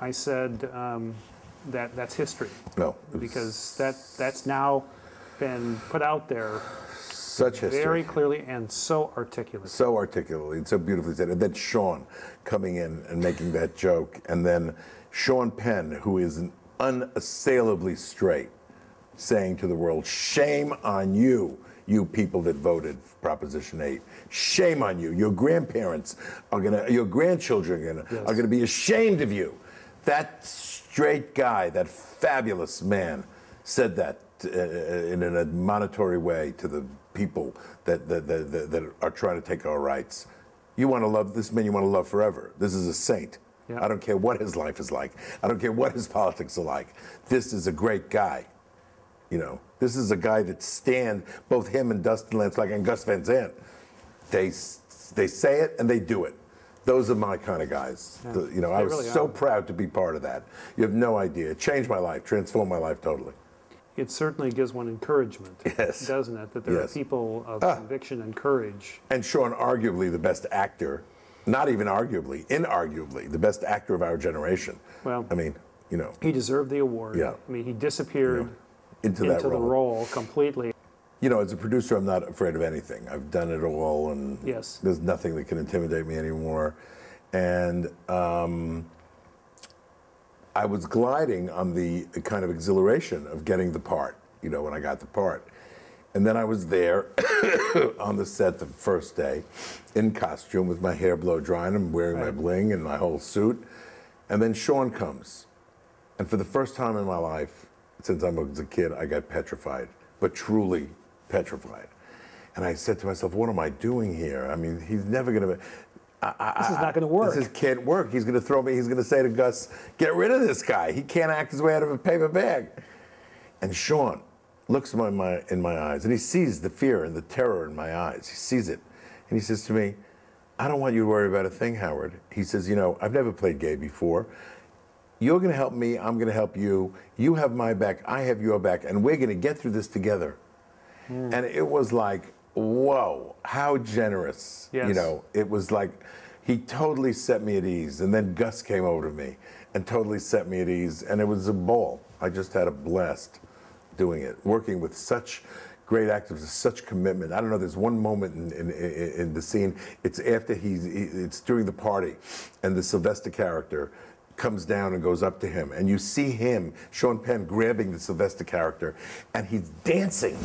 I said um, that that's history no, it because that that's now been put out there such history. very clearly and so articulately. so articulately and so beautifully said. And then Sean coming in and making that joke. And then Sean Penn, who is an unassailably straight, saying to the world, Shame on you, you people that voted for Proposition 8. Shame on you. Your grandparents are gonna, your grandchildren are gonna, are gonna be ashamed of you. That straight guy, that fabulous man, said that uh, in an admonitory way to the people that, that, that, that are trying to take our rights. You want to love this man, you want to love forever. This is a saint. I don't care what his life is like. I don't care what his politics are like. This is a great guy. You know, this is a guy that stand both him and Dustin Lance, like and Gus Van Sant. They they say it and they do it. Those are my kind of guys. Yeah, The- you know, I was really so are. proud to be part of that. You have no idea. It changed my life, transformed my life totally. It certainly gives one encouragement, Yes. doesn't it? That there Yes. are people of Ah. conviction and courage. And Sean, arguably the best actor, not even arguably, inarguably the best actor of our generation. Well- I mean, you know, He deserved the award. Yeah. I mean, he disappeared into that into the role. role completely. you know, as a producer, I'm not afraid of anything. I've done it all, and Yes. there's nothing that can intimidate me anymore. And um, I was gliding on the kind of exhilaration of getting the part, you know, when I got the part. And then I was there on the set the first day in costume with my hair blow drying. I'm wearing my bling and my whole suit. And then Sean comes. And for the first time in my life, since I was a kid, I got petrified, but truly petrified. And I said to myself, what am I doing here? I mean, he's never going to. This is not going to work. This is, can't work. He's going to throw me. He's going to say to Gus, "Get rid of this guy. He can't act his way out of a paper bag." And Sean looks my, my, in my eyes, and he sees the fear and the terror in my eyes. He sees it, and he says to me, "I don't want you to worry about a thing, Howard." He says, "You know, I've never played gay before. You're going to help me. I'm going to help you. You have my back. I have your back, and we're going to get through this together." Hmm. And it was like, whoa, how generous. You know, it was like he totally set me at ease. And then Gus came over to me and totally set me at ease. And it was a ball. I just had a blast doing it, working with such great actors, such commitment. I don't know, there's one moment in, in, in, the scene, it's after he's, he, it's during the party, and the Sylvester character comes down and goes up to him, and you see him, Sean Penn, grabbing the Sylvester character, and he's dancing,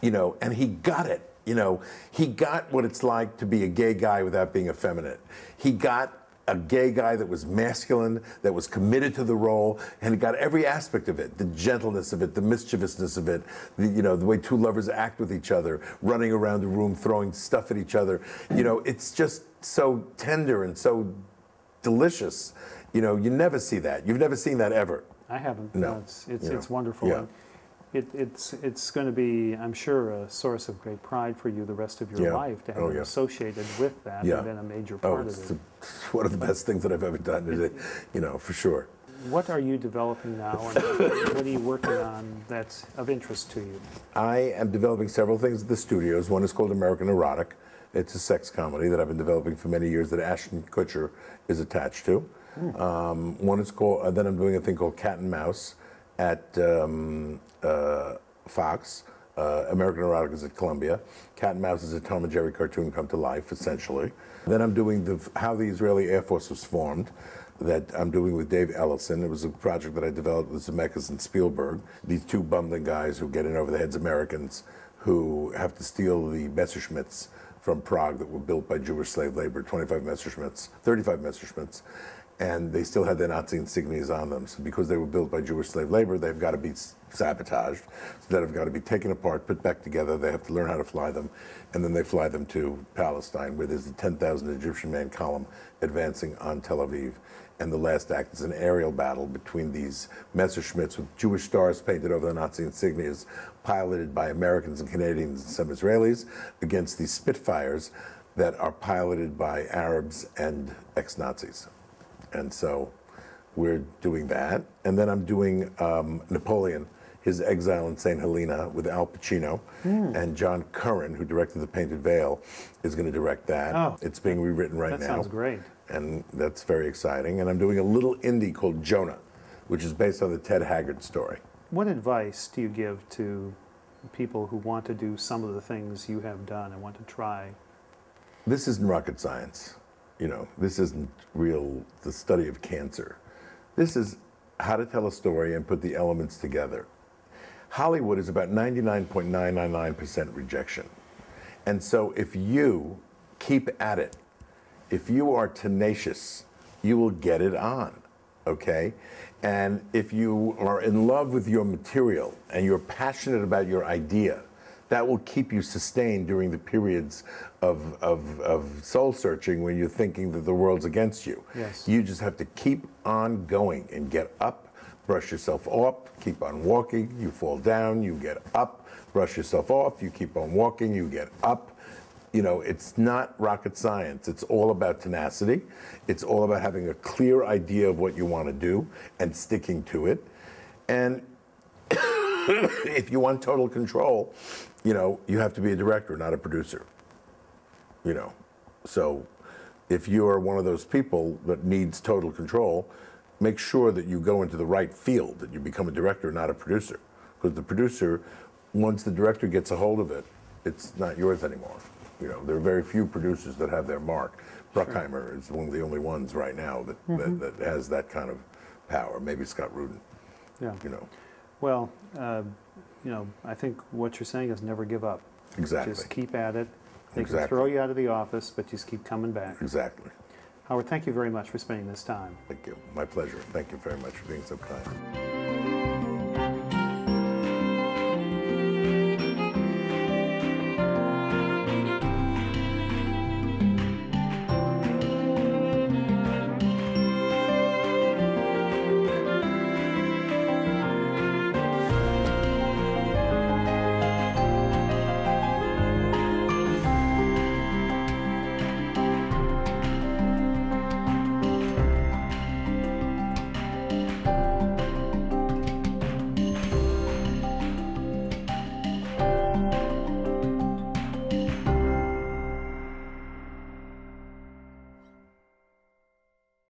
you know, and he got it. You know, he got what it's like to be a gay guy without being effeminate. He got a gay guy that was masculine, that was committed to the role, and he got every aspect of it the gentleness of it, the mischievousness of it, the, you know, the way two lovers act with each other, running around the room, throwing stuff at each other. You know, it's just so tender and so delicious. You know, you never see that. You've never seen that ever. I haven't. No. It's, it's, You it's wonderful. yeah. It, it's, it's going to be, I'm sure, a source of great pride for you the rest of your Yeah. life to have Oh, yeah. associated with that Yeah. and been a major Oh, part it's of the, it. it's one of the best things that I've ever done. It, you know, for sure. What are you developing now and what are you working on that's of interest to you? I am developing several things at the studios. One is called American Erotic. It's a sex comedy that I've been developing for many years that Ashton Kutcher is attached to. Um, one is called, uh, then I'm doing a thing called Cat and Mouse at um, uh, Fox. Uh, American Erotic is at Columbia. Cat and Mouse is a Tom and Jerry cartoon come to life, essentially. Then I'm doing the, how the Israeli Air Force was formed that I'm doing with Dave Ellison. It was a project that I developed with Zemeckis and Spielberg. These two bumbling guys who get in over the heads Americans who have to steal the Messerschmitts from Prague that were built by Jewish slave labor, 25 Messerschmitts, 35 Messerschmitts, and they still had their Nazi insignias on them. So because they were built by Jewish slave labor, they've got to be sabotaged. So they've got to be taken apart, put back together. They have to learn how to fly them, and then they fly them to Palestine, where there's a 10,000 Egyptian man column advancing on Tel Aviv. And the last act is an aerial battle between these Messerschmitts with Jewish stars painted over the Nazi insignias, piloted by Americans and Canadians and some Israelis, against these Spitfires that are piloted by Arabs and ex-Nazis. And so we're doing that. And then I'm doing um, Napoleon, his exile in St. Helena with Al Pacino. Hmm. And John Curran, who directed The Painted Veil, is going to direct that. Oh. It's being rewritten right That now. That sounds great. And that's very exciting. And I'm doing a little indie called Jonah, which is based on the Ted Haggard story. What advice do you give to people who want to do some of the things you have done and want to try? this isn't rocket science. You know, this isn't real, the study of cancer. This is how to tell a story and put the elements together. Hollywood is about 99.999% rejection. And so if you keep at it, if you are tenacious, you will get it on, okay? And if you are in love with your material and you're passionate about your idea, that will keep you sustained during the periods of, of, of soul searching when you're thinking that the world's against you. Yes. You just have to keep on going and get up, brush yourself off, keep on walking, you fall down, you get up, brush yourself off, you keep on walking, you get up. You know, it's not rocket science. It's all about tenacity. It's all about having a clear idea of what you want to do and sticking to it. And if you want total control, you know, you have to be a director, not a producer. You know, so if you are one of those people that needs total control, make sure that you go into the right field, that you become a director, not a producer. Because the producer once the director gets a hold of it, it's not yours anymore. You know, there are very few producers that have their mark. Bruckheimer is one of the only ones right now that, Mm-hmm. that, that has that kind of power. Maybe Scott Rudin, Yeah. you know. Well, uh, you know, I think what you're saying is never give up. Exactly. Just keep at it. They can throw you out of the office, but just keep coming back. Exactly. Howard, thank you very much for spending this time. Thank you. My pleasure. Thank you very much for being so kind.